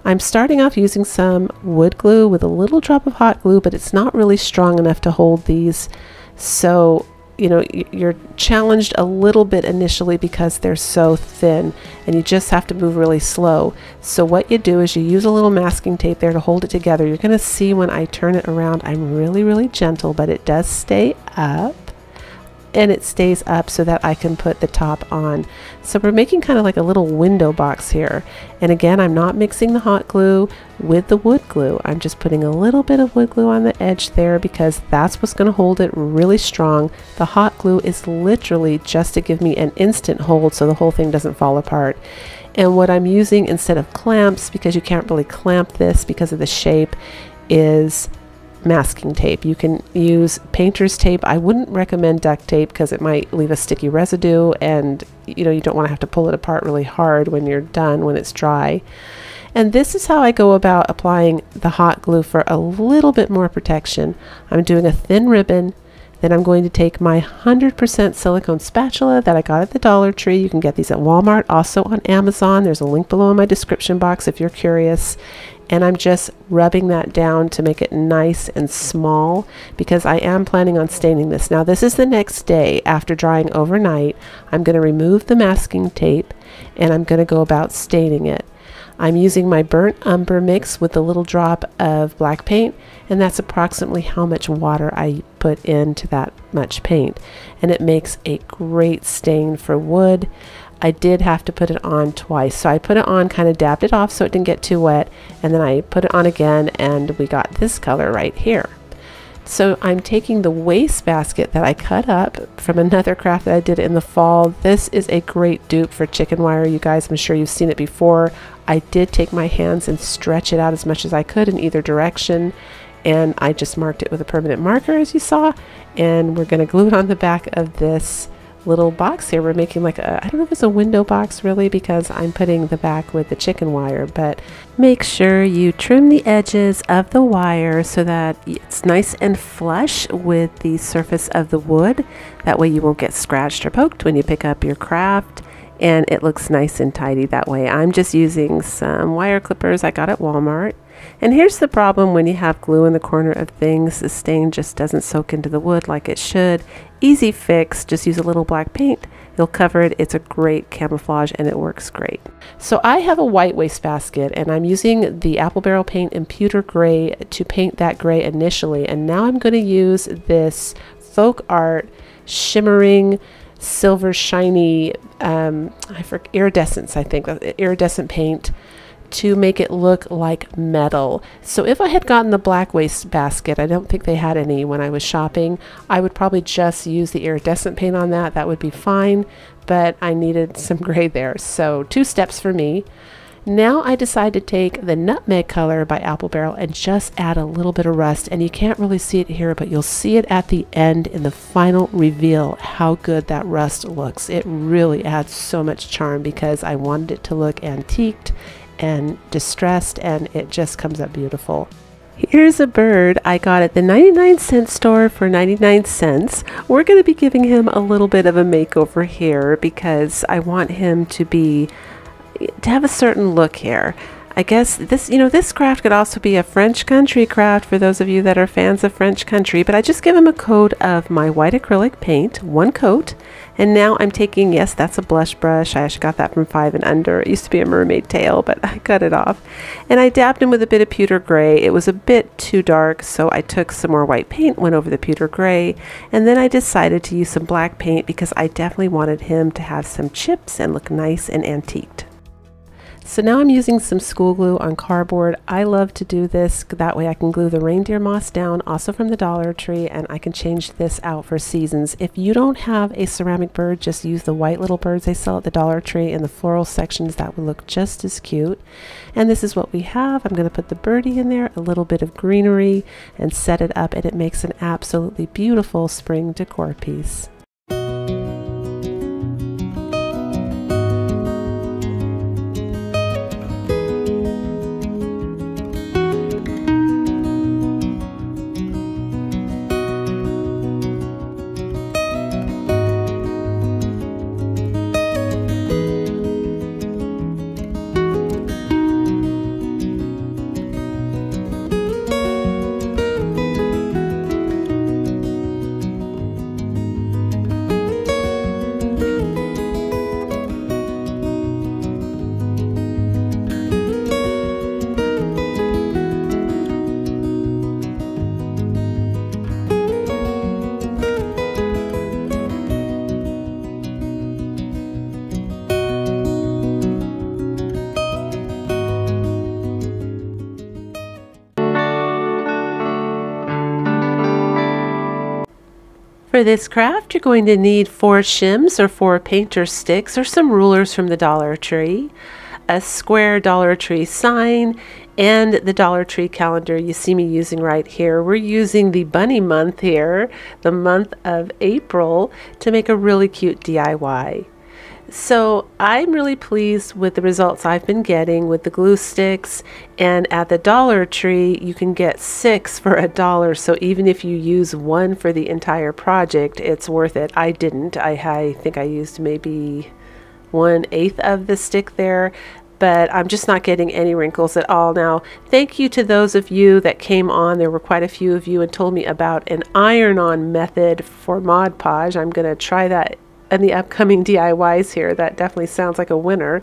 I'm starting off using some wood glue with a little drop of hot glue, but it's not really strong enough to hold these. So, you know, you're challenged a little bit initially because they're so thin and you just have to move really slow. So what you do is you use a little masking tape there to hold it together. You're going to see when I turn it around, I'm really, really gentle, but it does stay up and it stays up so that I can put the top on. So we're making kind of like a little window box here. And again, I'm not mixing the hot glue with the wood glue. I'm just putting a little bit of wood glue on the edge there because that's what's going to hold it really strong. The hot glue is literally just to give me an instant hold so the whole thing doesn't fall apart. And what I'm using instead of clamps, because you can't really clamp this because of the shape, is masking tape. You can use painter's tape. I wouldn't recommend duct tape because it might leave a sticky residue and you know you don't want to have to pull it apart really hard when you're done when it's dry. And this is how I go about applying the hot glue for a little bit more protection. I'm doing a thin ribbon then I'm going to take my 100% silicone spatula that I got at the Dollar Tree. You can get these at Walmart, also on Amazon. There's a link below in my description box if you're curious and I'm just rubbing that down to make it nice and small because I am planning on staining this. Now this is the next day after drying overnight. I'm going to remove the masking tape and I'm going to go about staining it. I'm using my burnt umber mix with a little drop of black paint and that's approximately how much water I put into that much paint and it makes a great stain for wood. I did have to put it on twice. So I put it on, kind of dabbed it off so it didn't get too wet, and then I put it on again and we got this color right here. So I'm taking the waste basket that I cut up from another craft that I did in the fall. This is a great dupe for chicken wire, you guys. I'm sure you've seen it before. I did take my hands and stretch it out as much as I could in either direction. And I just marked it with a permanent marker, as you saw. And we're going to glue it on the back of this little box here. We're making like a, I don't know if it's a window box really because I'm putting the back with the chicken wire, but make sure you trim the edges of the wire so that it's nice and flush with the surface of the wood. That way you won't get scratched or poked when you pick up your craft and it looks nice and tidy that way. I'm just using some wire clippers I got at Walmart and here's the problem when you have glue in the corner of things, the stain just doesn't soak into the wood like it should. Easy fix, just use a little black paint. You'll cover it. It's a great camouflage and it works great. So I have a white wastebasket and I'm using the apple barrel paint in pewter gray to paint that gray initially. And now I'm going to use this folk art shimmering silver shiny um, I forget, iridescence I think iridescent paint to make it look like metal. So if I had gotten the black waste basket, I don't think they had any when I was shopping, I would probably just use the iridescent paint on that. That would be fine, but I needed some (laughs) gray there. So two steps for me. Now I decide to take the nutmeg color by Apple Barrel and just add a little bit of rust. And you can't really see it here, but you'll see it at the end in the final reveal how good that rust looks. It really adds so much charm because I wanted it to look antiqued and distressed and it just comes up beautiful. Here's a bird I got at the 99 cent store for 99 cents. We're going to be giving him a little bit of a makeover here because I want him to be to have a certain look here. I guess this, you know, this craft could also be a French country craft for those of you that are fans of French country, but I just give him a coat of my white acrylic paint, one coat, and now I'm taking, yes, that's a blush brush. I actually got that from Five and Under. It used to be a mermaid tail, but (laughs) I cut it off. And I dabbed him with a bit of pewter gray. It was a bit too dark, so I took some more white paint, went over the pewter gray, and then I decided to use some black paint because I definitely wanted him to have some chips and look nice and antiqued. So now I'm using some school glue on cardboard. I love to do this. That way I can glue the reindeer moss down, also from the Dollar Tree, and I can change this out for seasons. If you don't have a ceramic bird, just use the white little birds they sell at the Dollar Tree in the floral sections. That would look just as cute. And this is what we have. I'm going to put the birdie in there, a little bit of greenery, and set it up, and it makes an absolutely beautiful spring decor piece. For this craft, you're going to need four shims or four painter sticks or some rulers from the Dollar Tree, a square Dollar Tree sign, and the Dollar Tree calendar you see me using right here. We're using the bunny month here, the month of April, to make a really cute DIY. So I'm really pleased with the results I've been getting with the glue sticks and at the Dollar Tree you can get six for a dollar so even if you use one for the entire project it's worth it. I didn't. I, I think I used maybe one eighth of the stick there but I'm just not getting any wrinkles at all now. Thank you to those of you that came on. There were quite a few of you and told me about an iron-on method for Mod Podge. I'm going to try that and the upcoming DIYs here. That definitely sounds like a winner.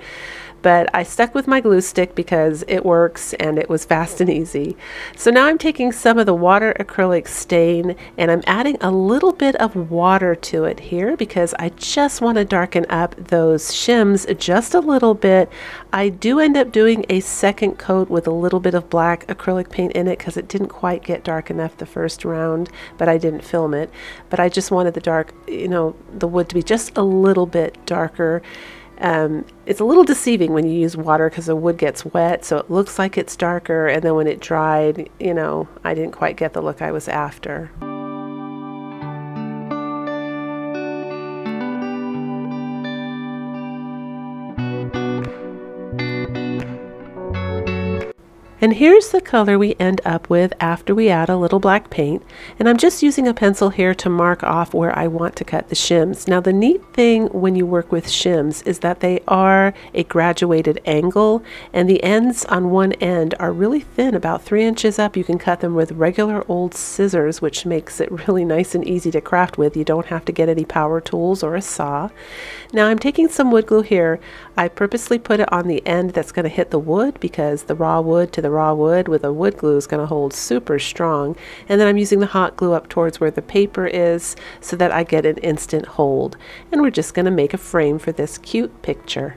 But I stuck with my glue stick because it works and it was fast and easy. So now I'm taking some of the water acrylic stain and I'm adding a little bit of water to it here because I just want to darken up those shims just a little bit. I do end up doing a second coat with a little bit of black acrylic paint in it because it didn't quite get dark enough the first round, but I didn't film it. But I just wanted the dark, you know, the wood to be just a little bit darker. Um, it's a little deceiving when you use water because the wood gets wet, so it looks like it's darker, and then when it dried, you know, I didn't quite get the look I was after. And here's the color we end up with after we add a little black paint. And I'm just using a pencil here to mark off where I want to cut the shims. Now the neat thing when you work with shims is that they are a graduated angle and the ends on one end are really thin, about three inches up. You can cut them with regular old scissors, which makes it (laughs) really nice and easy to craft with. You don't have to get any power tools or a saw. Now I'm taking some wood glue here. I purposely put it on the end that's going to hit the wood because the raw wood to the raw wood with a wood glue is going to hold super strong. And then I'm using the hot glue up towards where the paper is so that I get an instant hold. And we're just going to make a frame for this cute picture.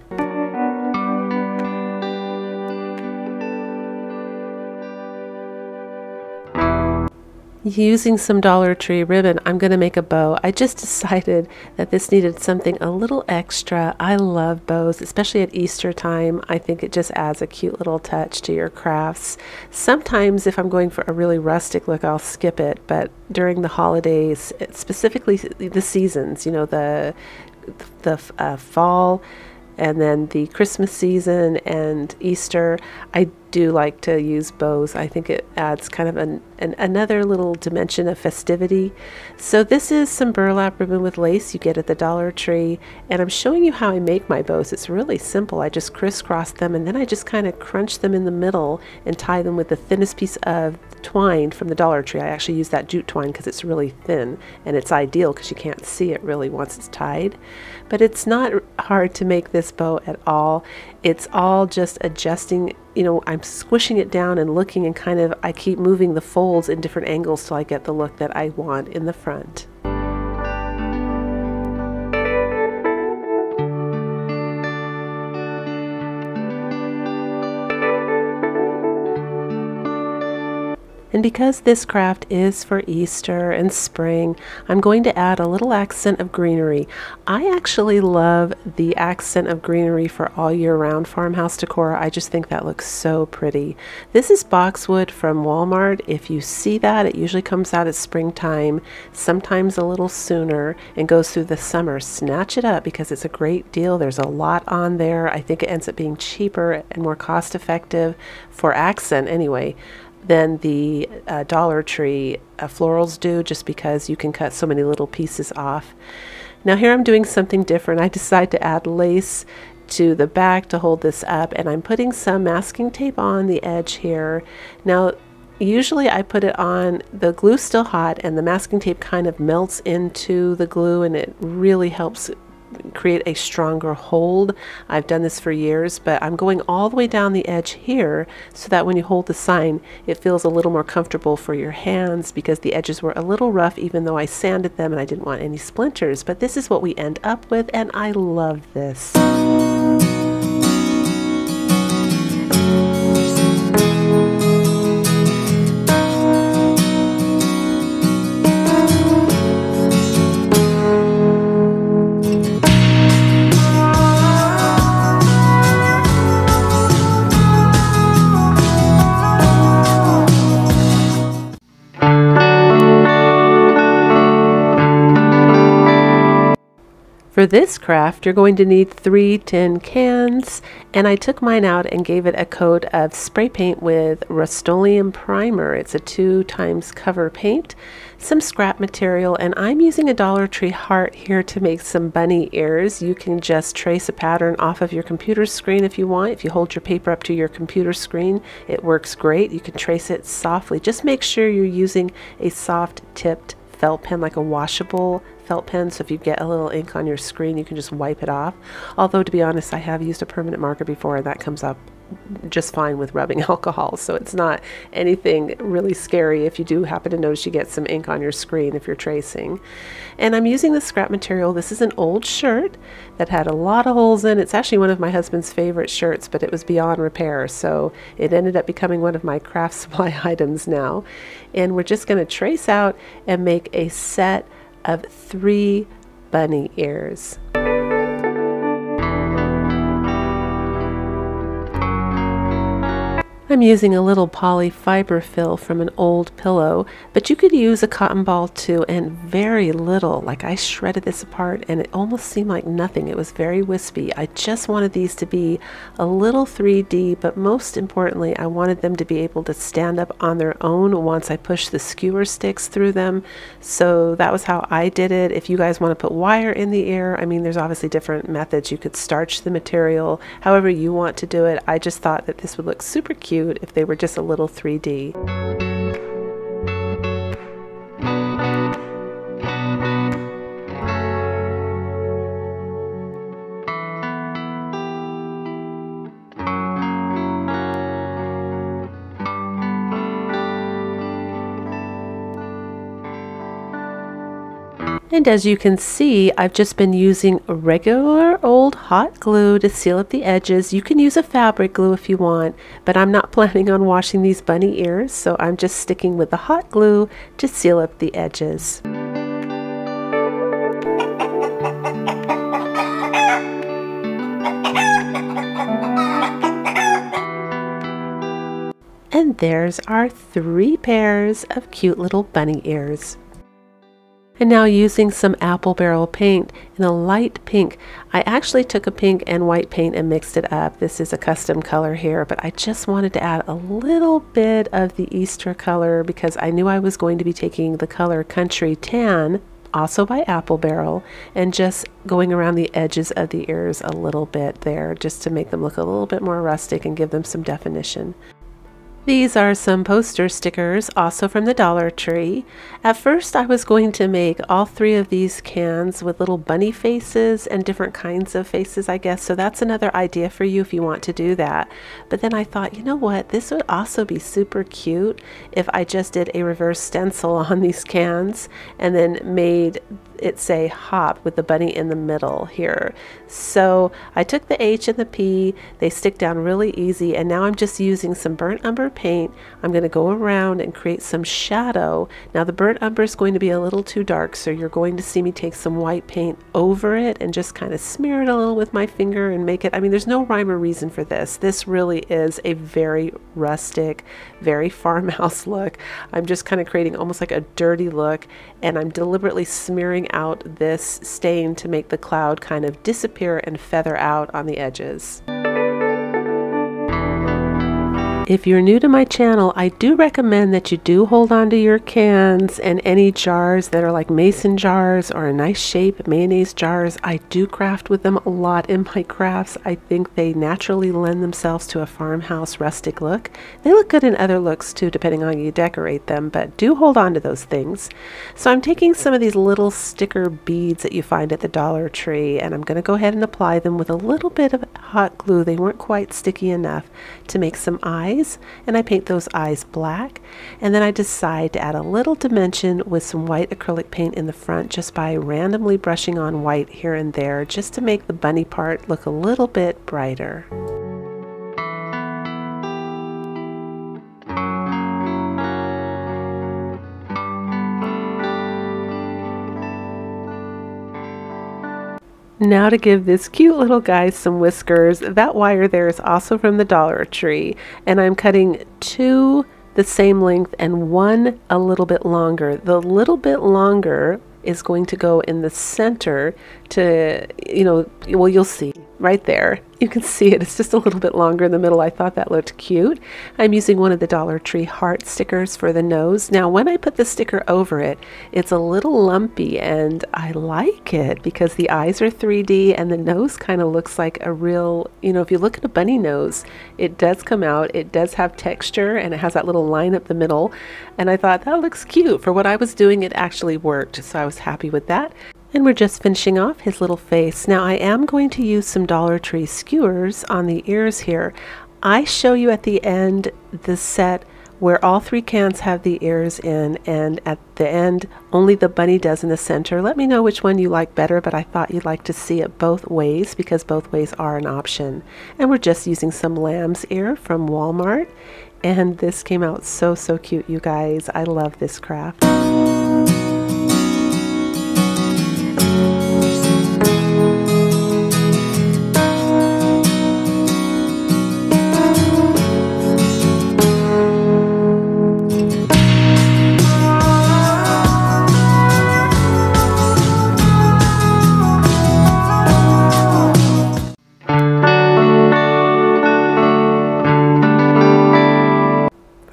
Using some Dollar Tree ribbon, I'm going to make a bow. I just (laughs) decided that this needed something a little extra. I love bows, especially at Easter time. I think it just adds a cute little touch to your crafts. Sometimes if I'm going for a really rustic look, I'll skip it, but during the holidays, specifically the seasons, you know, the the uh, fall and then the Christmas season and Easter, I do like to use bows. I think it adds kind of an, an, another little dimension of festivity. So this is some burlap ribbon with lace you get at the Dollar Tree, and I'm showing you how I make my bows. It's really simple. I just crisscross them, and then I just kind of crunch them in the middle and tie them with the thinnest piece of twine from the Dollar Tree. I actually use that jute twine because it's really thin, and it's ideal because you can't see it really once it's tied. But it's not hard to make this bow at all. It's all just adjusting you know, I'm squishing it down and looking and kind of, I keep moving the folds in different angles till I get the look that I want in the front. And because this craft is for Easter and spring, I'm going to add a little accent of greenery. I actually love the accent of greenery for all year round farmhouse decor. I just think that looks so pretty. This is boxwood from Walmart. If you see that, it usually comes out at springtime, sometimes a little sooner, and goes through the summer. Snatch it up because it's a great deal. There's a lot on there. I think it ends up being cheaper and more cost effective for accent anyway than the uh, Dollar Tree uh, florals do just because you can cut so many little pieces off. Now here I'm doing something different. I decide to add lace to the back to hold this up and I'm putting some masking tape on the edge here. Now usually I put it on, the glue's still hot and the masking tape kind of melts into the glue and it really helps create a stronger hold. I've done this for years, but I'm going all the way down the edge here so that when you hold the sign, it feels a little more comfortable for your hands because the edges were a little rough even though I sanded them and I didn't want any splinters. But this is what we end up with and I love this. For this craft, you're going to need three tin cans, and I took mine out and gave it a coat of spray paint with Rust-Oleum Primer. It's a two times cover paint, some scrap material, and I'm using a Dollar Tree heart here to make some bunny ears. You can just trace a pattern off of your computer screen if you want. If you hold your paper up to your computer screen, it works great. You can trace it softly. Just make sure you're using a soft tipped felt pen, like a washable felt pen. So if you get a little ink on your screen, you can just wipe it off. Although, to be honest, I have used a permanent marker before and that comes up just fine with rubbing (laughs) alcohol. So it's not anything really scary if you do happen to notice you get some ink on your screen if you're tracing. And I'm using the scrap material. This is an old shirt that had a lot of holes in. It's actually one of my husband's favorite shirts, but it was beyond repair. So it ended up becoming one of my craft supply (laughs) items now. And we're just going to trace out and make a set of three bunny ears. I'm using a little poly fiber fill from an old pillow, but you could use a cotton ball too and very little. Like I shredded this apart and it almost seemed like nothing. It was very wispy. I just wanted these to be a little 3D, but most importantly, I wanted them to be able to stand up on their own once I pushed the skewer sticks through them. So that was how I did it. If you guys want to put wire in the ear, I mean, there's obviously different methods. You could starch the material however you want to do it. I just thought that this would look super cute cute if they were just a little 3D. And as you can see, I've just been using regular old hot glue to seal up the edges. You can use a fabric glue if you want, but I'm not (laughs) planning on washing these bunny ears, so I'm just sticking with the hot glue to seal up the edges. And there's our three pairs of cute little bunny ears. And now using some apple barrel paint in a light pink. I actually took a pink and white paint and mixed it up. This is a custom color here, but I just wanted to add a little bit of the Easter color because I knew I was going to be taking the color Country Tan also by Apple Barrel, and just going around the edges of the ears a little bit there just to make them look a little bit more rustic and give them some definition. These are some poster stickers, also from the Dollar Tree. At first, I was going to make all three of these cans with little bunny faces and different kinds of faces, I guess. So that's another idea for you if you want to do that. But then I thought, you know what? This would also be super cute if I just did a reverse stencil (laughs) on these cans and then made it say hop with the bunny in the middle here. So I took the H and the P, they stick down really easy, and now I'm just using some burnt umber paint. I'm going to go around and create some shadow. Now the burnt umber is going to be a little too dark, so you're going to see me take some white paint over it and just kind of smear it a little with my finger and make it, I mean, there's no rhyme or reason for this. This really is a very rustic, very farmhouse (laughs) look. I'm just kind of creating almost like a dirty look, and I'm deliberately smearing out this stain to make the cloud kind of disappear and feather out on the edges. If you're new to my channel, I do recommend that you do hold on to your cans and any jars that are like mason jars or a nice shape mayonnaise jars. I do craft with them a lot in my crafts. I think they naturally lend themselves to a farmhouse rustic look. They look good in other looks too, depending on how you decorate them, but do hold on to those things. So I'm taking some of these little sticker beads that you find at the Dollar Tree and I'm going to go ahead and apply them with a little bit of hot glue. They weren't quite sticky enough to make some eyes eyes and I paint those eyes black and then I decide to add a little dimension with some white acrylic paint in the front just by randomly brushing on white here and there just to make the bunny part look a little bit brighter. Now to give this cute little guy some whiskers, that wire there is also from the Dollar Tree, and I'm cutting two the same length and one a little bit longer. The little bit longer is going to go in the center to, you know, well, you'll see right there. You can see it. It's just a little bit longer in the middle. I thought that looked cute. I'm using one of the Dollar Tree heart stickers for the nose. Now, when I put the sticker over it, it's a little lumpy and I like it because the eyes are 3D and the nose kind of looks like a real, you know, if you look at a bunny nose, it does come out. It does have texture and it has that little line up the middle. And I thought that looks cute. For what I was doing, it actually worked. So I was happy with that. And we're just finishing off his little face. Now I am going to use some Dollar Tree skewers on the ears here. I show you at the end the set where all three cans have the ears in and at the end only the bunny does in the center. Let me know which one you like better, but I thought you'd like to see it both ways because both ways are an option. And we're just using some lamb's ear from Walmart. And this came out so, so cute, you guys. I love this craft.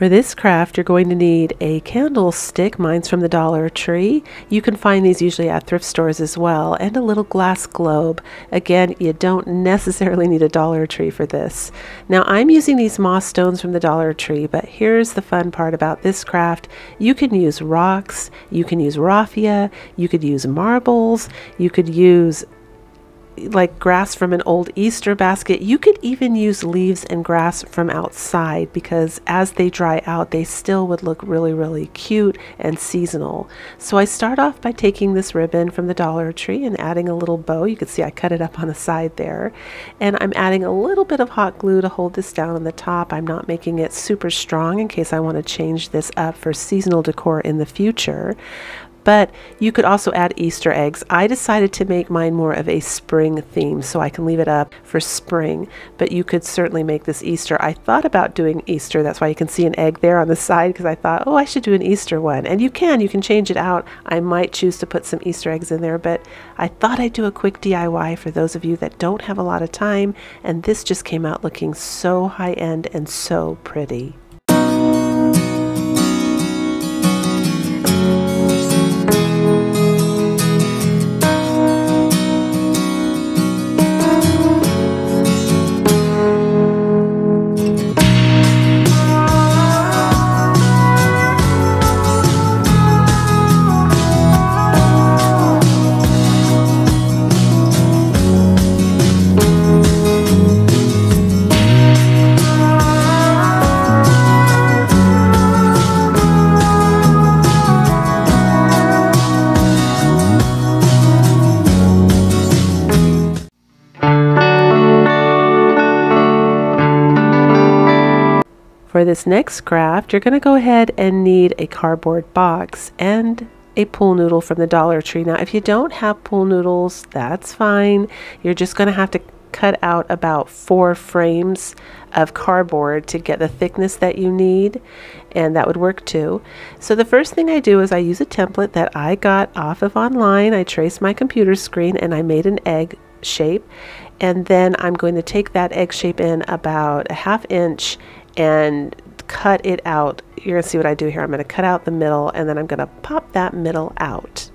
For this craft, you're going to need a candlestick. Mine's from the Dollar Tree. You can find these usually at thrift stores as well, and a little glass globe. Again, you don't (laughs) necessarily need a Dollar Tree for this. Now, I'm using these moss stones from the Dollar Tree, but here's the fun part about this craft. You can use rocks, you can use raffia, you could use marbles, you could use like grass from an old Easter basket. You could even use leaves and grass from outside because as they dry out, they still would look really, really cute and seasonal. So I start off by taking this ribbon from the Dollar Tree and adding a little bow. You can see I cut it up on the side there. And I'm adding a little bit of hot glue to hold this down on the top. I'm not making it super strong in case I want to change this up for seasonal decor in the future but you could also add Easter eggs. I decided to make mine more of a spring theme so I can leave it up for spring, but you could certainly make this Easter. I thought about doing Easter, that's why you can see an egg there on the side because I thought, oh, I should do an Easter one. And you can, you can change it out. I might choose to put some Easter eggs in there, but I thought I'd do a quick DIY for those of you that don't have a lot of time, and this just came out looking so high end and so pretty. This next craft, you're going to go ahead and need a cardboard box and a pool noodle from the Dollar Tree. Now, if you don't have pool noodles, that's fine. You're just going to have to cut out about four frames of cardboard to get the thickness that you need and that would work too. So the first thing I do is I use a template that I got off of online. I trace my computer screen and I made an egg shape and then I'm going to take that egg shape in about a half inch and cut it out. You're to see what I do here. I'm to cut out the middle and then I'm to pop that middle out.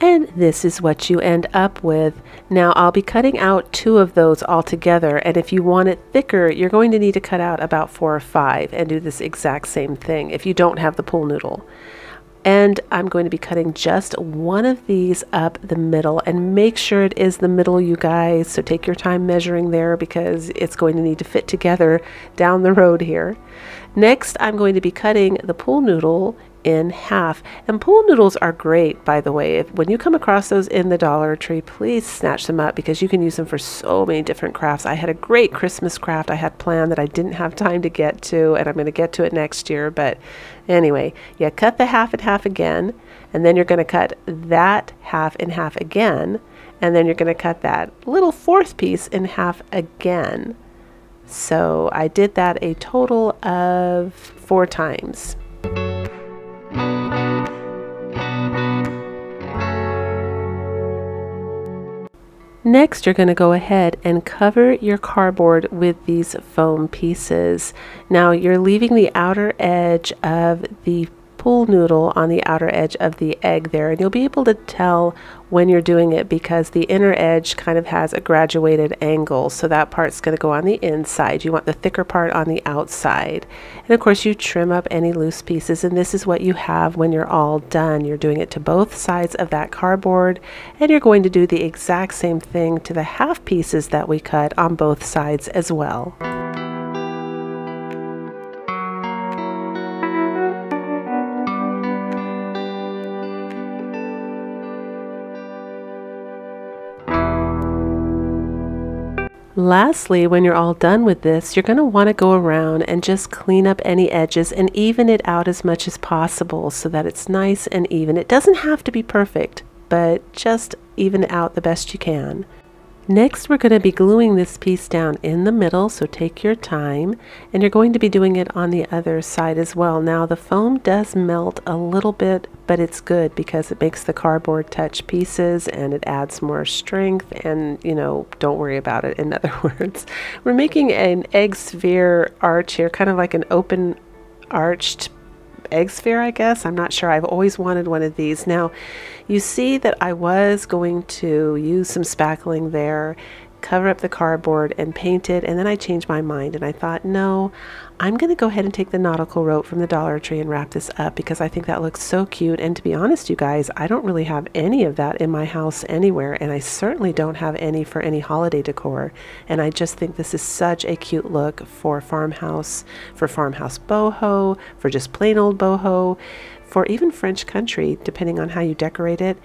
And this is what you end up with. Now I'll be cutting out two of those all together and if you want it thicker you're going to need to cut out about four or five and do this exact same thing if you don't have the pool noodle. And I'm going to be cutting just one of these up the middle and make sure it is the middle you guys. So take your time measuring there because it's going to need to fit together down the road here. Next I'm going to be cutting the pool noodle in half. And pool noodles are great, by the way. If, when you come across those in the Dollar Tree, please snatch them up because you can use them for so many different crafts. I had a great Christmas craft I had planned that I didn't have time to get to, and I'm going to get to it next year. But anyway, you cut the half in half again, and then you're going to cut that half in half again, and then you're going to cut that little fourth piece in half again. So I did that a total of four times. Next, you're going to go ahead and cover your cardboard with these foam pieces. Now, you're leaving the outer edge of the pool noodle on the outer edge of the egg there and you'll be able to tell when you're doing it because the inner edge kind of has a graduated angle so that part's going to go on the inside. You want the thicker part on the outside. And of course you trim up any loose pieces and this is what you have when you're all done. You're doing it to both sides of that cardboard and you're going to do the exact same thing to the half pieces that we cut on both sides as well. Lastly, when you're all done with this, you're going to want to go around and just clean up any edges and even it out as much as possible so that it's nice and even. It doesn't have to be perfect, but just even out the best you can. Next, we're going to be gluing this piece down in the middle, so take your time. And you're going to be doing it on the other side as well. Now, the foam does melt a little bit, but it's good because it makes the cardboard touch pieces and it adds more strength and, you know, don't worry about it, in (laughs) other words. We're making an egg sphere arch here, kind of like an open arched egg sphere, I guess. I'm not sure. I've always wanted one of these. Now, you see that I was going to use some spackling there cover up the cardboard and paint it. And then I changed my mind and I thought, no, I'm going to go ahead and take the nautical rope from the Dollar Tree and wrap this up because I think that looks so cute. And to be honest, you guys, I don't really have any of that in my house anywhere. And I certainly don't have any for any holiday decor. And I just think this is such a cute look for farmhouse, for farmhouse boho, for just plain old boho, for even French country, depending on how you decorate it.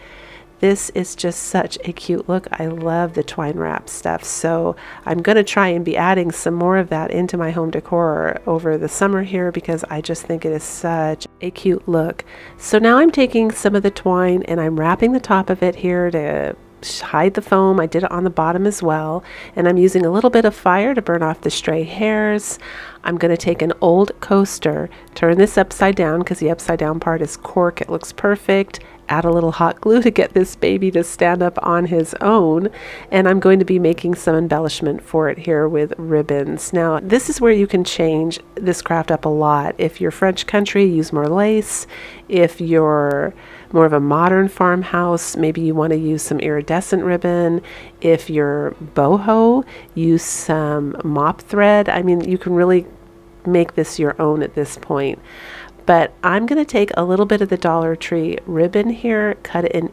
This is just such a cute look. I love the twine wrap stuff. So I'm going to try and be adding some more of that into my home decor over the summer here because I just think it is such a cute look. So now I'm taking some of the twine and I'm wrapping the top of it here to hide the foam. I did it on the bottom as well. And I'm using a little bit of fire to burn off the stray hairs. I'm going to take an old coaster, turn this upside down because the upside down part is cork. It looks perfect add a little hot glue to get this baby to stand up on his own. And I'm going to be making some embellishment for it here with ribbons. Now, this is where you can change this craft up a lot. If you're French country, use more lace. If you're more of a modern farmhouse, maybe you want to use some iridescent ribbon. If you're boho, use some mop thread. I mean, you can really make this your own at this point. But I'm going to take a little bit of the Dollar Tree ribbon here, cut it in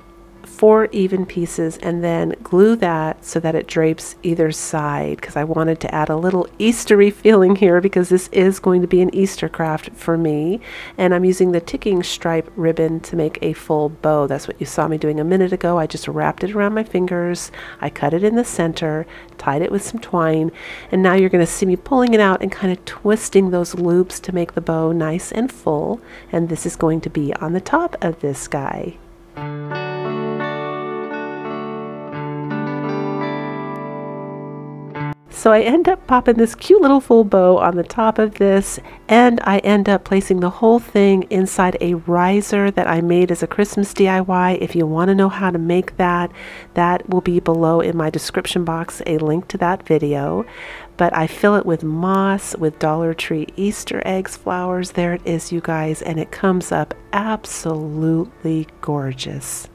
four even pieces and then glue that so that it drapes either side because I wanted to add a little Eastery feeling here because this is going to be an Easter craft for me and I'm using the ticking stripe ribbon to make a full bow. That's what you saw me doing a minute ago. I just wrapped it around my fingers, I cut it in the center, tied it with some twine, and now you're going to see me pulling it out and kind of twisting those loops to make the bow nice and full and this is going to be on the top of this guy. So I end up popping this cute little full bow on the top of this and I end up placing the whole thing inside a riser that I made as a Christmas DIY. If you want to know how to make that, that will be below in my description box, a link to that video. But I fill it with moss, with Dollar Tree Easter eggs, flowers. There it is, you guys, and it comes up absolutely gorgeous.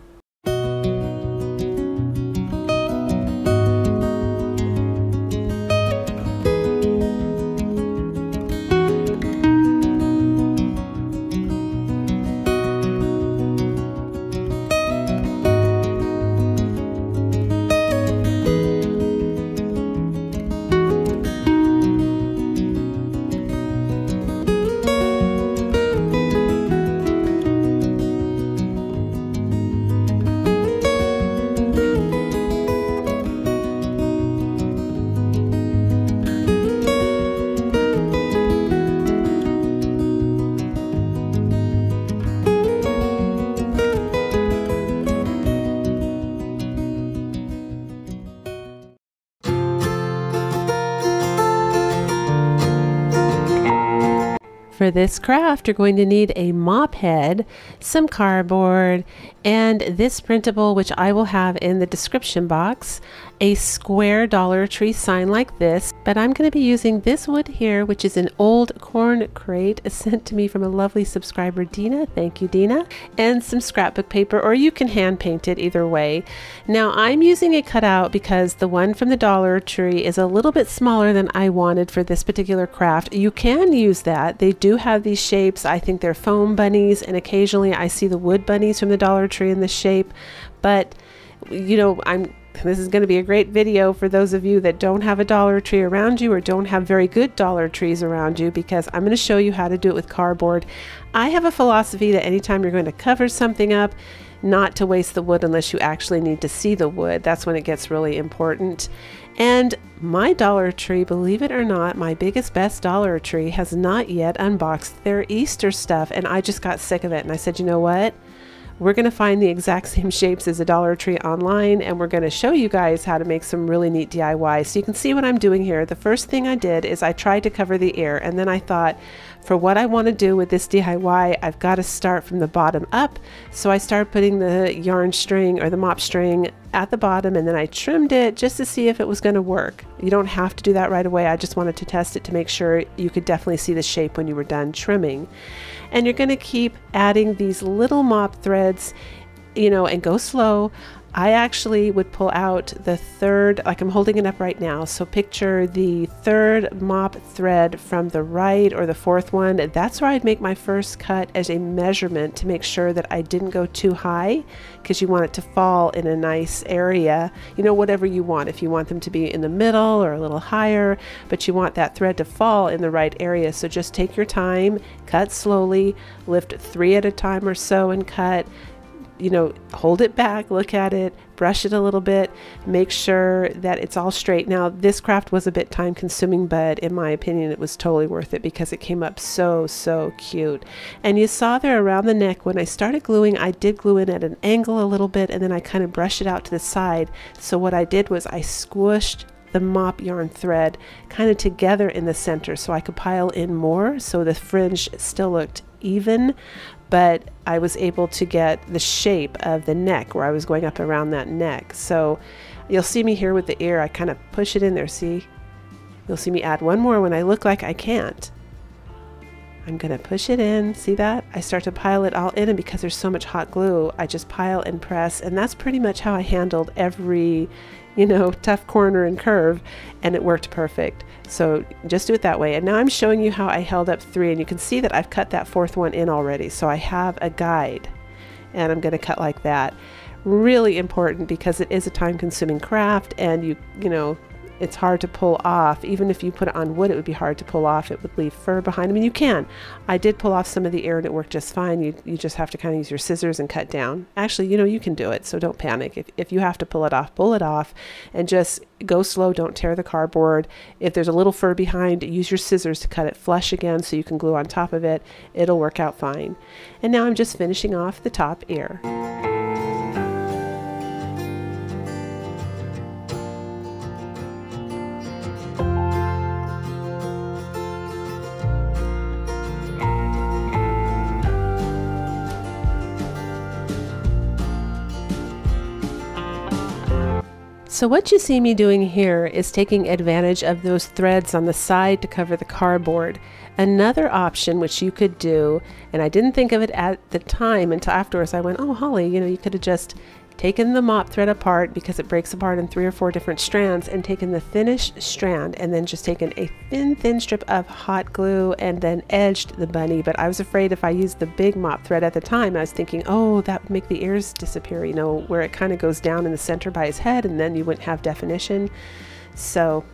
This craft, you're going to need a mop head, some cardboard, and this printable, which I will have in the description box, a square Dollar Tree sign like this, but I'm going to be using this wood here, which is an old corn crate (laughs) sent to me from a lovely subscriber, Dina. Thank you, Dina. And some scrapbook paper, or you can hand paint it either way. Now, I'm using a cutout because the one from the Dollar Tree is a little bit smaller than I wanted for this particular craft. You can use that. They do have these shapes. I think they're foam bunnies, and occasionally I see the wood bunnies from the Dollar Tree in this shape, but you know, I'm this is going to be a great video for those of you that don't have a Dollar Tree around you or don't have very good Dollar Trees around you because I'm going to show you how to do it with cardboard. I have a philosophy that anytime you're going to cover something up, not to waste the wood unless you actually need to see the wood. That's when it gets really important. And my Dollar Tree, believe it or not, my biggest, best Dollar Tree has not yet unboxed their Easter stuff. And I just got sick of it. And I said, you know what? We're going to find the exact same (laughs) shapes as a Dollar Tree online and we're going to show you guys how to make some really neat DIY. So you can see what I'm doing here. The first thing I did is I tried to cover the ear and then I thought for what I want to do with this DIY, I've got to start from the bottom up. So I started putting the yarn string or the mop string at the bottom and then I trimmed it just to see if it was going to work. You don't have to do that right away. I just wanted to test it to make sure you could definitely see the shape when you were done trimming and you're going to keep adding these little mop threads you know and go slow I actually would pull out the third, like I'm holding it up right now. So picture the third mop thread from the right or the fourth one. That's where I'd make my first cut as a measurement to make sure that I didn't go too high because you want it to fall in a nice area. You know, whatever you want. If you want them to be in the middle or a little higher, but you want that thread to fall in the right area. So just take your time, cut slowly, lift three at a time or so and cut you know, hold it back, look at it, brush it a little bit, make sure that it's all straight. Now, this craft was a bit time consuming, but in my opinion, it was totally worth it because it came up so, so cute. And you saw there around the neck, when I started gluing, I did glue in at an angle a little bit and then I kind of brushed it out to the side. So what I did was I squished the mop yarn thread kind of together in the center so I could pile in more so the fringe still looked even but I was able to get the shape of the neck where I was going up around that neck. So you'll see me here with the ear. I kind of push it in there, see? You'll see me add one more when I look like I can't. I'm going to push it in. See that? I start to pile it all in and because there's so much hot glue, I just pile and press. And that's pretty much how I handled every, you know, tough corner and curve and it worked perfect. So just do it that way. And now I'm showing you how I held up three and you can see that I've cut that fourth one in already. So I have a guide and I'm going to cut like that. really important because it is a time consuming craft and you, you know, it's hard to pull off. Even if you put it on wood, it would be hard to pull off. It would leave fur behind. I mean, you can. I did pull off some of the air and it worked just fine. You, you just have to kind of use your scissors and cut down. Actually, you know, you can do it, so don't panic. If, if you have to pull it off, pull it off and just go slow. Don't tear the cardboard. If there's a little fur behind, use your scissors to cut it flush again so you can glue on top of it. It'll work out fine. And now I'm just finishing off the top ear. So what you see me doing here is taking advantage of those threads on the side to cover the cardboard. Another option which you could do, and I didn't think of it at the time until afterwards, I went, oh Holly, you know, you could have just taken the mop thread apart because it breaks apart in three or four different strands and taken the thinnest strand and then just taken a thin thin strip of hot glue and then edged the bunny. But I was afraid if I used the big mop thread at the time I was thinking oh that would make the ears disappear you know where it kind of goes down in the center by his head and then you wouldn't have definition. So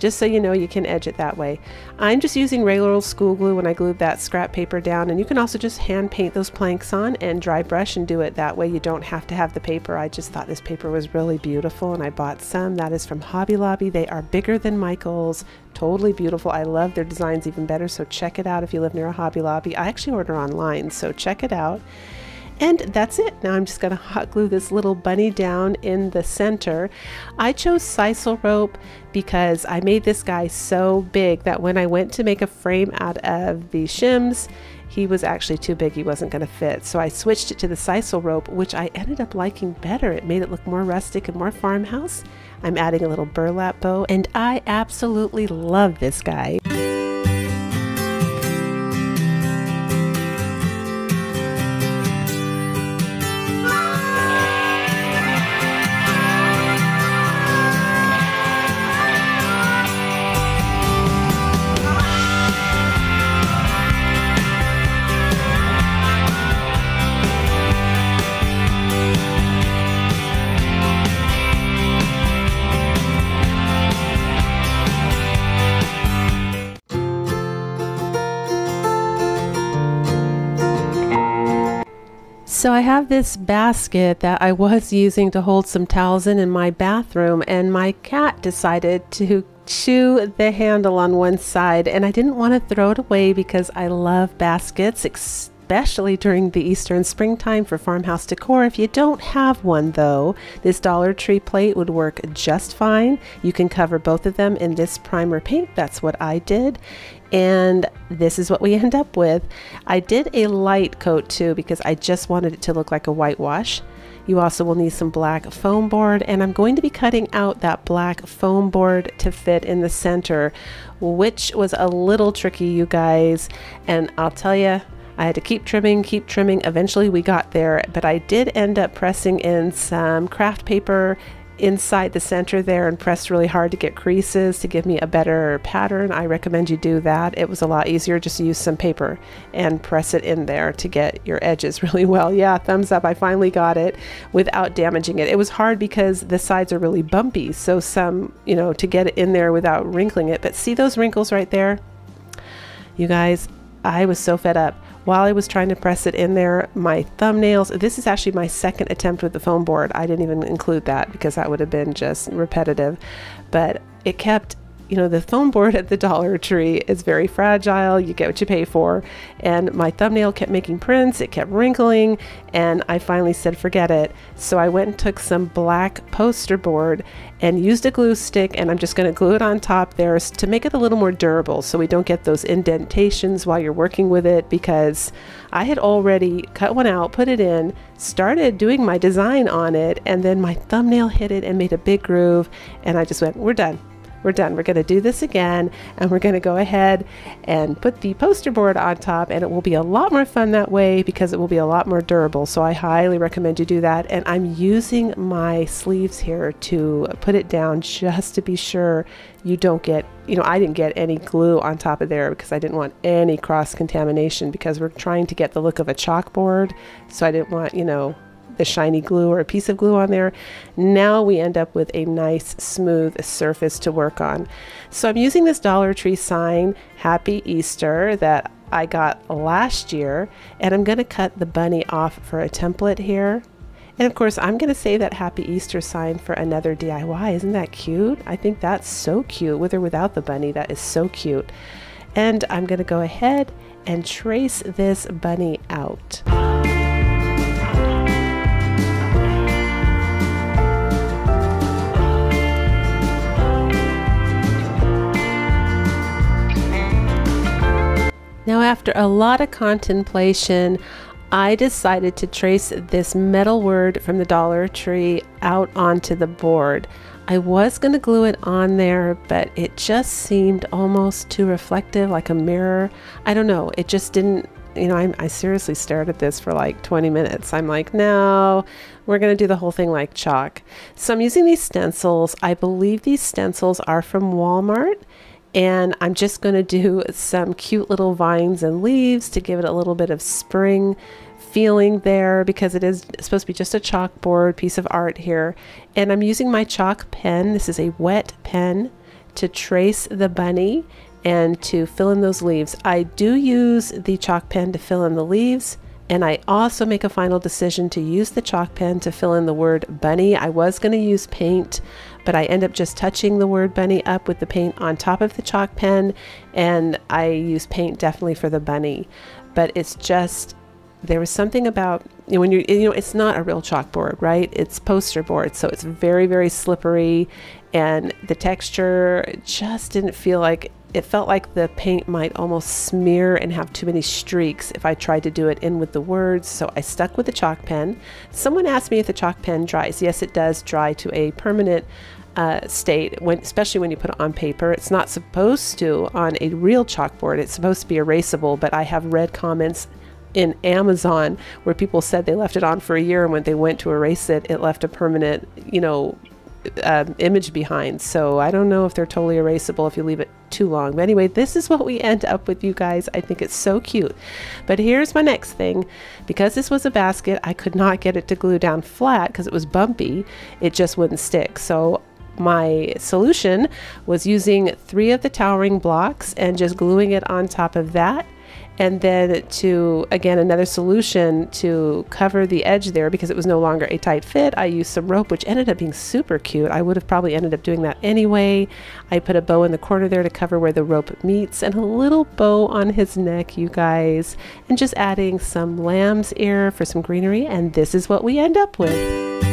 just so you know you can edge it that way. I'm just using regular old school glue when I glued that scrap paper down and you can also just hand paint those planks on and dry brush and do it that way you don't have to have the paper. I just thought this paper was really beautiful and I bought some. That is from Hobby Lobby. They are bigger than Michaels, totally beautiful. I love their designs even better so check it out if you live near a Hobby Lobby. I actually order online so check it out. And that's it. Now I'm just to hot glue this little bunny down in the center. I chose sisal rope because I made this guy so big that when I went to make a frame out of the shims, he was actually too big. He wasn't to fit. So I switched it to the sisal rope, which I ended up liking better. It made it look more rustic and more farmhouse. I'm adding a little burlap bow, and I absolutely love this guy. So I have this basket that I was (laughs) using to hold some towels in in my bathroom and my cat decided to chew the handle on one side and I didn't want to throw it away because I love baskets especially during the Easter and springtime for farmhouse decor. If you don't have one though, this Dollar Tree plate would work just fine. You can cover both of them in this primer paint. That's what I did and this is what we end up with. I did a light coat too because I just wanted it to look like a whitewash. You also will need some black foam board and I'm going to be cutting out that black foam board to fit in the center, which was a little tricky, you guys. And I'll tell you, I had to keep trimming, keep trimming. Eventually we got there, but I did end up pressing in some craft paper inside the center there and pressed really hard to get creases to give me a better pattern. I recommend you do that. It was a lot easier just to use some paper and press it in there to get your edges (laughs) really well. Yeah, thumbs up. I finally got it without damaging it. It was hard because the sides are really bumpy. So some, you know, to get it in there without wrinkling it. But see those wrinkles right there? You guys, I was so fed up while I was trying to press it in there, my thumbnails, this is actually my second attempt with the foam board. I didn't even include that because that would have been just repetitive, but it kept you know, the foam board at the Dollar Tree is very fragile. You get what you pay for. And my thumbnail kept making prints, it kept wrinkling, and I finally said, forget it. So I went and took some black poster board and used a glue stick, and I'm just going to glue it on top there to make it a little more durable so we don't get those indentations while you're working with it. Because I had already cut one out, put it in, started doing my design on it, and then my thumbnail hit it and made a big groove, and I just went, we're done we're done. We're going to do this again and we're going to go ahead and put the poster board on top and it will be a lot more fun that way because it will be a lot more durable. So I highly recommend you do that. And I'm using my sleeves here to put it down just to be sure you don't get, you know, I didn't get any glue on top of there because I didn't want any cross contamination because we're trying to get the look of a chalkboard. So I didn't want, you know, the shiny glue or a piece of glue on there. Now we end up with a nice smooth surface to work on. So I'm using this Dollar Tree sign, Happy Easter, that I got last year, and I'm going to cut the bunny off for a template here. And of course, I'm going to save that Happy Easter sign for another DIY. Isn't that cute? I think that's so cute. With or without the bunny, that is so cute. And I'm going to go ahead and trace this bunny out. Now, after a lot of contemplation, I decided to trace this metal word from the Dollar Tree out onto the board. I was going to glue it on there, but it just seemed almost too reflective, like a mirror. I don't know. It just didn't, you know, I, I seriously stared at this for like 20 minutes. I'm like, no, we're going to do the whole thing like chalk. So I'm using these stencils. I believe these stencils are from Walmart and I'm just going to do some cute little vines and leaves to give it a little bit of spring feeling there because it is supposed to be just a chalkboard piece of art here. And I'm using my chalk pen. This is a wet pen to trace the bunny and to fill in those leaves. I do use the chalk pen to fill in the leaves and I also make a final decision to use the chalk pen to fill in the word bunny. I was going to use paint, but I end up just touching the word bunny up with the paint on top of the chalk pen, and I use paint definitely for the bunny. But it's just, there was something about you know, when you're, you know, it's not a real chalkboard, right? It's poster board, so it's very, very slippery, and the texture just didn't feel like it felt like the paint might almost smear and have too many streaks if I tried to do it in with the words, so I stuck with the chalk pen. Someone asked me if the chalk pen dries. Yes, it does dry to a permanent uh, state, when, especially when you put it on paper. It's not supposed to on a real chalkboard. It's supposed to be erasable, but I have read comments in Amazon where people said they left it on for a year and when they went to erase it, it left a permanent, you know, um, image behind. So I don't know if they're totally erasable if you leave it too long. But anyway, this is what we end up with, you guys. I think it's so cute. But here's my next thing. Because this was a basket, I could not get it to glue down flat because it was bumpy. It just wouldn't stick. So my solution was using three of the towering blocks and just gluing it on top of that and then to again another solution to cover the edge there because it was no longer a tight fit. I used some rope which ended up being super cute. I would have probably ended up doing that anyway. I put a bow in the corner there to cover where the rope meets and a little bow on his neck you guys and just adding some lamb's ear for some greenery and this is what we end up with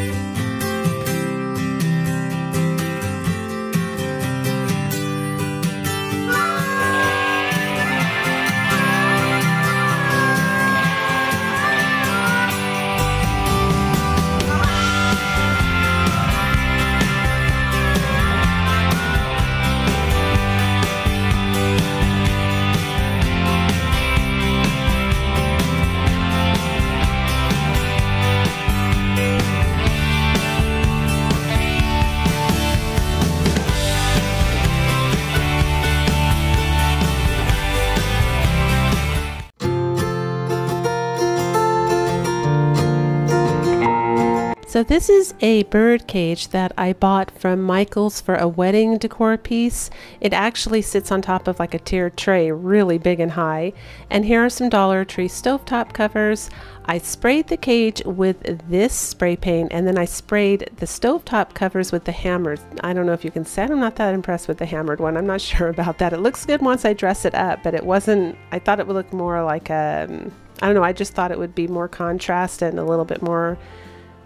So this is a bird cage that I bought from Michaels for a wedding decor piece. It actually sits on top of like a tiered tray, really big and high. And here are some Dollar Tree stovetop covers. I sprayed the cage with this spray paint and then I sprayed the stovetop covers with the hammered. I don't know if you can say I'm not that impressed with the hammered one. I'm not (laughs) sure about that. It looks good once I dress it up, but it wasn't, I thought it would look more like a, um, don't know, I just thought it would be more contrast and a little bit more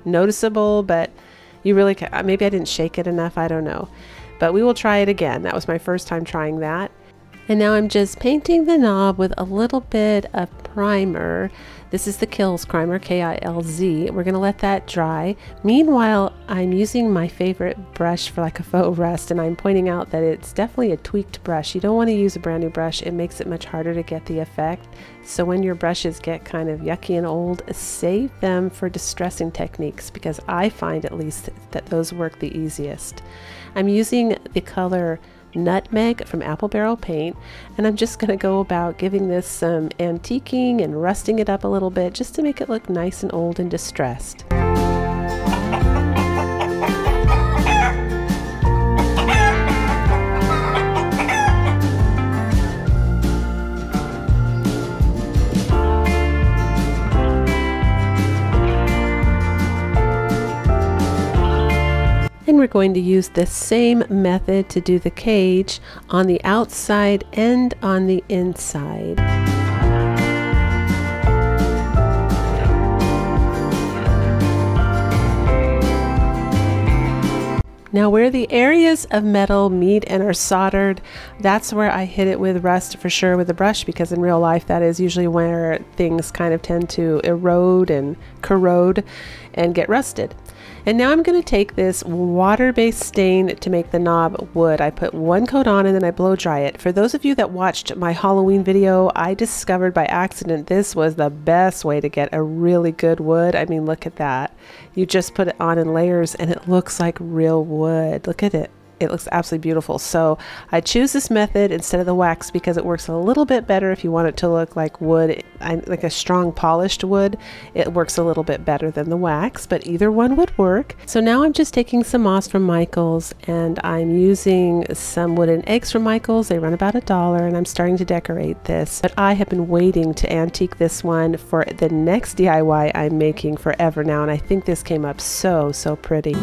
noticeable, but you really can, uh, maybe I didn't shake it enough. I don't know. But we will try it again. That was my first time trying that. And now I'm just painting the knob with a little bit of primer. This is the Kilz primer, K-I-L-Z. We're to let that dry. Meanwhile, I'm using my favorite brush for like a faux rust, and I'm pointing out that it's definitely a tweaked brush. You don't want to use a brand new brush. It makes it much harder to get the effect. So when your brushes get kind of yucky and old, save them for distressing techniques because I find at least that those work the easiest. I'm using the color nutmeg from Apple Barrel Paint and I'm just going to go about giving this some antiquing and rusting it up a little bit just to make it look nice and old and distressed. And we're going to use the same method to do the cage on the outside and on the inside. Now where the areas of metal meet and are soldered, that's where I hit it with rust for sure with a brush because in real life that is usually where things kind of tend to erode and corrode and get rusted. And now I'm going to take this water-based stain to make the knob wood. I put one coat on and then I blow dry it. For those of you that watched my Halloween video, I discovered by accident this was the best way to get a really good wood. I mean, look at that. You just put it on in layers and it looks like real wood. Look at it it looks absolutely beautiful. So I choose this method instead of the wax because it works a little bit better if you want it to look like wood, like a strong polished wood. It works a little bit better than the wax, but either one would work. So now I'm just taking some moss from Michaels and I'm using some wooden eggs from Michaels. They run about a dollar and I'm starting to decorate this. But I have been waiting to antique this one for the next DIY I'm making forever now and I think this came up so, so pretty.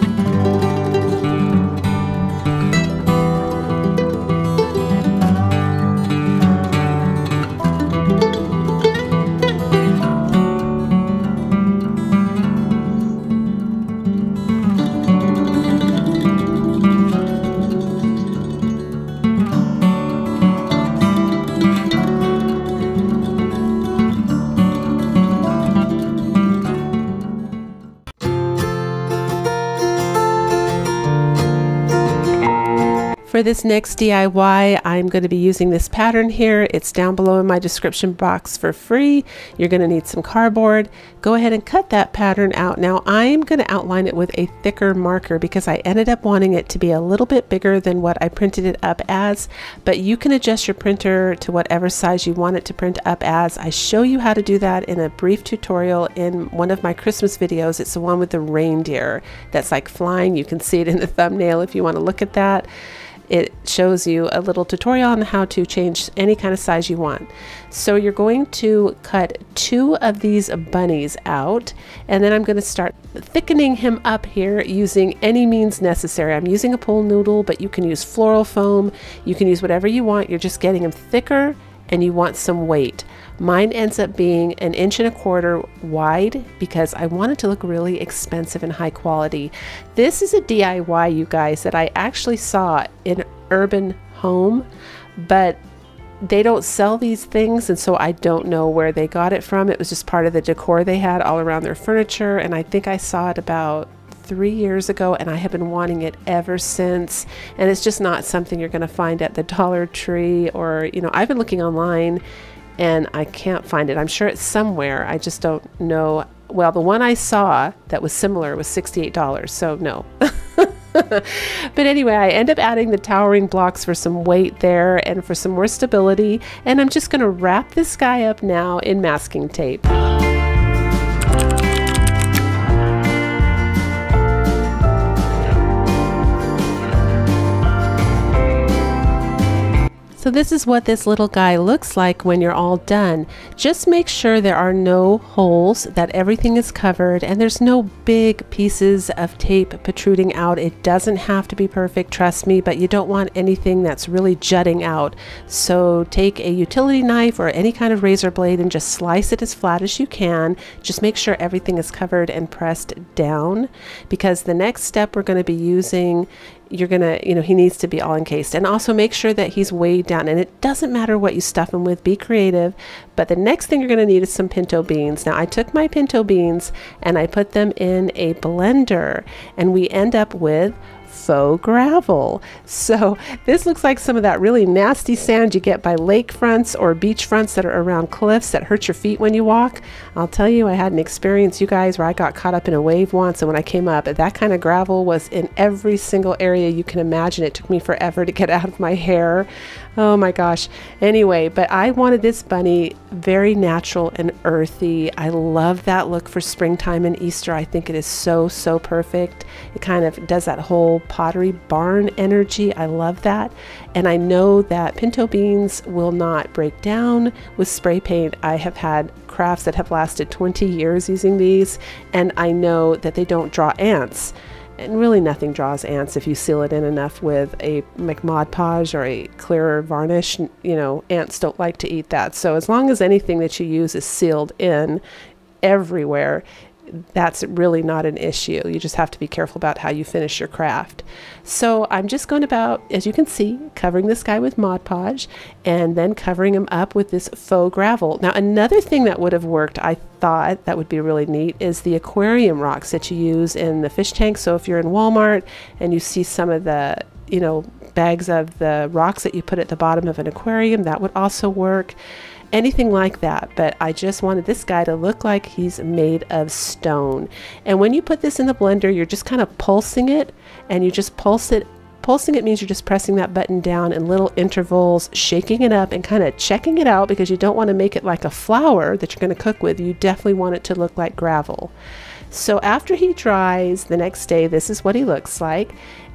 For this next DIY, I'm going to be using this pattern here. It's down below in my description box for free. You're going to need some cardboard. Go ahead and cut that pattern out. Now I'm going to outline it with a thicker marker because I ended up wanting it to be a little bit bigger than what I printed it up as, but you can adjust your printer to whatever size you want it to print up as. I show you how to do that in a brief tutorial in one of my Christmas videos. It's the one with the reindeer that's like flying. You can see it in the thumbnail if you want to look at that it shows you a little tutorial on how to change any kind of size you want. So you're going to cut two of these bunnies out and then I'm going to start thickening him up here using any means necessary. I'm using a pool noodle but you can use floral foam, you can use whatever you want. You're just getting him thicker and you want some weight. Mine ends up being an inch and a quarter wide because I want it to look really expensive and high quality. This is a DIY, you guys, that I actually saw in Urban Home, but they don't sell these things and so I don't know where they got it from. It was just part of the decor they had all around their furniture and I think I saw it about three years ago and I have been wanting it ever since and it's just not something you're going to find at the Dollar Tree or you know I've been looking online and I can't find it. I'm sure it's somewhere. I just don't know. Well, the one I saw that was similar was $68, so no. (laughs) but anyway, I end up adding the towering blocks for some weight there and for some more stability. And I'm just going to wrap this guy up now in masking tape. So this is what this little guy looks like when you're all done. Just make sure there are no holes, that everything is covered, and there's no big pieces of tape protruding out. It doesn't have to be perfect, trust me, but you don't want anything that's really jutting out. So take a utility knife or any kind of razor blade and just slice it as flat as you can. Just make sure everything is covered and pressed down because the next step we're going to be using you're going to, you know, he needs to be all encased. And also make sure that he's weighed down. And it doesn't matter what you stuff him with, be creative. But the next thing you're going to need is some pinto beans. Now, I took my pinto beans and I put them in a blender, and we end up with faux gravel. So this looks like some of that really nasty sand you get by lake fronts or beach fronts that are around cliffs that hurt your feet when you walk. I'll tell you, I had an experience, you guys, where I got caught up in a wave once, and when I came up, that kind of gravel was in every single area you can imagine. It took me forever to get out of my hair. Oh my gosh. Anyway, but I wanted this bunny very natural and earthy. I love that look for springtime and Easter. I think it is so, so perfect. It kind of does that whole pottery barn energy. I love that. And I know that pinto beans will not break down with spray paint. I have had crafts that have lasted 20 years using these, and I know that they don't draw ants and really nothing draws ants if you seal it in enough with a Mod Podge or a clearer varnish. You know, ants don't like to eat that. So as long as anything that you use is sealed in everywhere, that's really not an issue. You just have to be careful about how you finish your craft. So I'm just going about, as you can see, covering this guy with Mod Podge and then covering him up with this faux gravel. Now another thing that would have worked, I thought that would be really neat, is the aquarium rocks that you use in the fish tank. So if you're in Walmart and you see some of the, you know, bags of the rocks that you put at the bottom of an aquarium, that would also work anything like that, but I just wanted this guy to look like he's made of stone. And when you put this in the blender, you're just kind of pulsing it and you just pulse it. Pulsing it means you're just pressing that button down in little intervals, shaking it up and kind of checking it out because you don't want to make it like a flour that you're going to cook with. You definitely want it to look like gravel. So after he dries the next day, this is what he looks like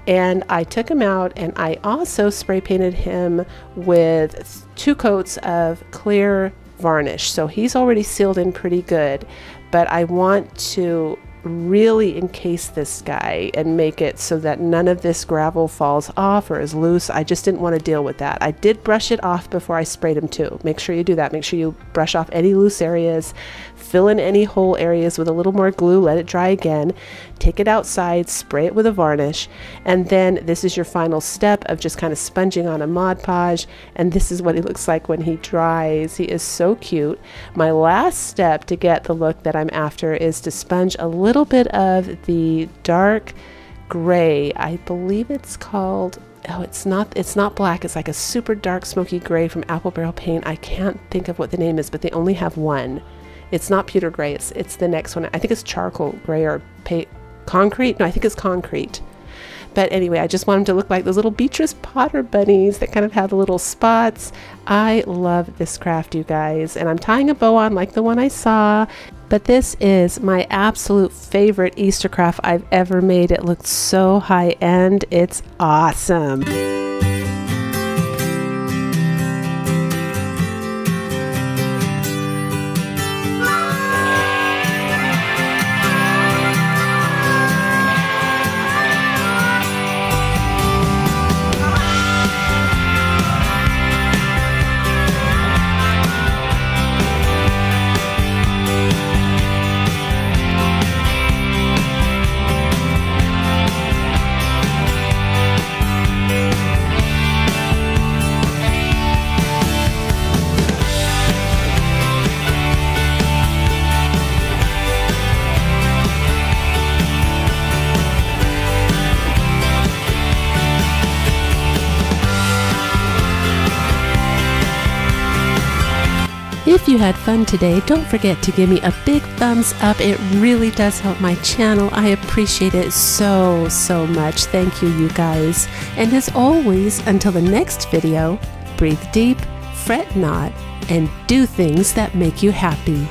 and I took him out and I also spray painted him with two coats of clear varnish. So he's already sealed in pretty good, but I want to really encase this guy and make it so that none of this gravel falls off or is loose. I just didn't want to deal with that. I did brush it off before I sprayed him too. Make sure you do that. Make sure you brush off any loose areas fill in any hole areas with a little more glue, let it dry again, take it outside, spray it with a varnish, and then this is your final step of just kind of sponging on a Mod Podge, and this is what he looks like when he dries. He is so cute. My last step to get the look that I'm after is to sponge a little bit of the dark gray. I believe it's called oh it's not it's not black it's like a super dark smoky gray from apple barrel paint i can't think of what the name is but they only have one it's not pewter gray. It's it's the next one. I think it's charcoal gray or concrete. No, I think it's concrete. But anyway, I just want them to look like those little Beatrice Potter bunnies that kind of have the little spots. I love this craft, you guys. And I'm tying a bow on like the one I saw. But this is my absolute favorite Easter craft I've ever made. It looks so high end. It's awesome. Had fun today, don't forget to give me a big thumbs up. It really does help my channel. I appreciate it so, so much. Thank you, you guys. And as always, until the next video, breathe deep, fret not, and do things that make you happy.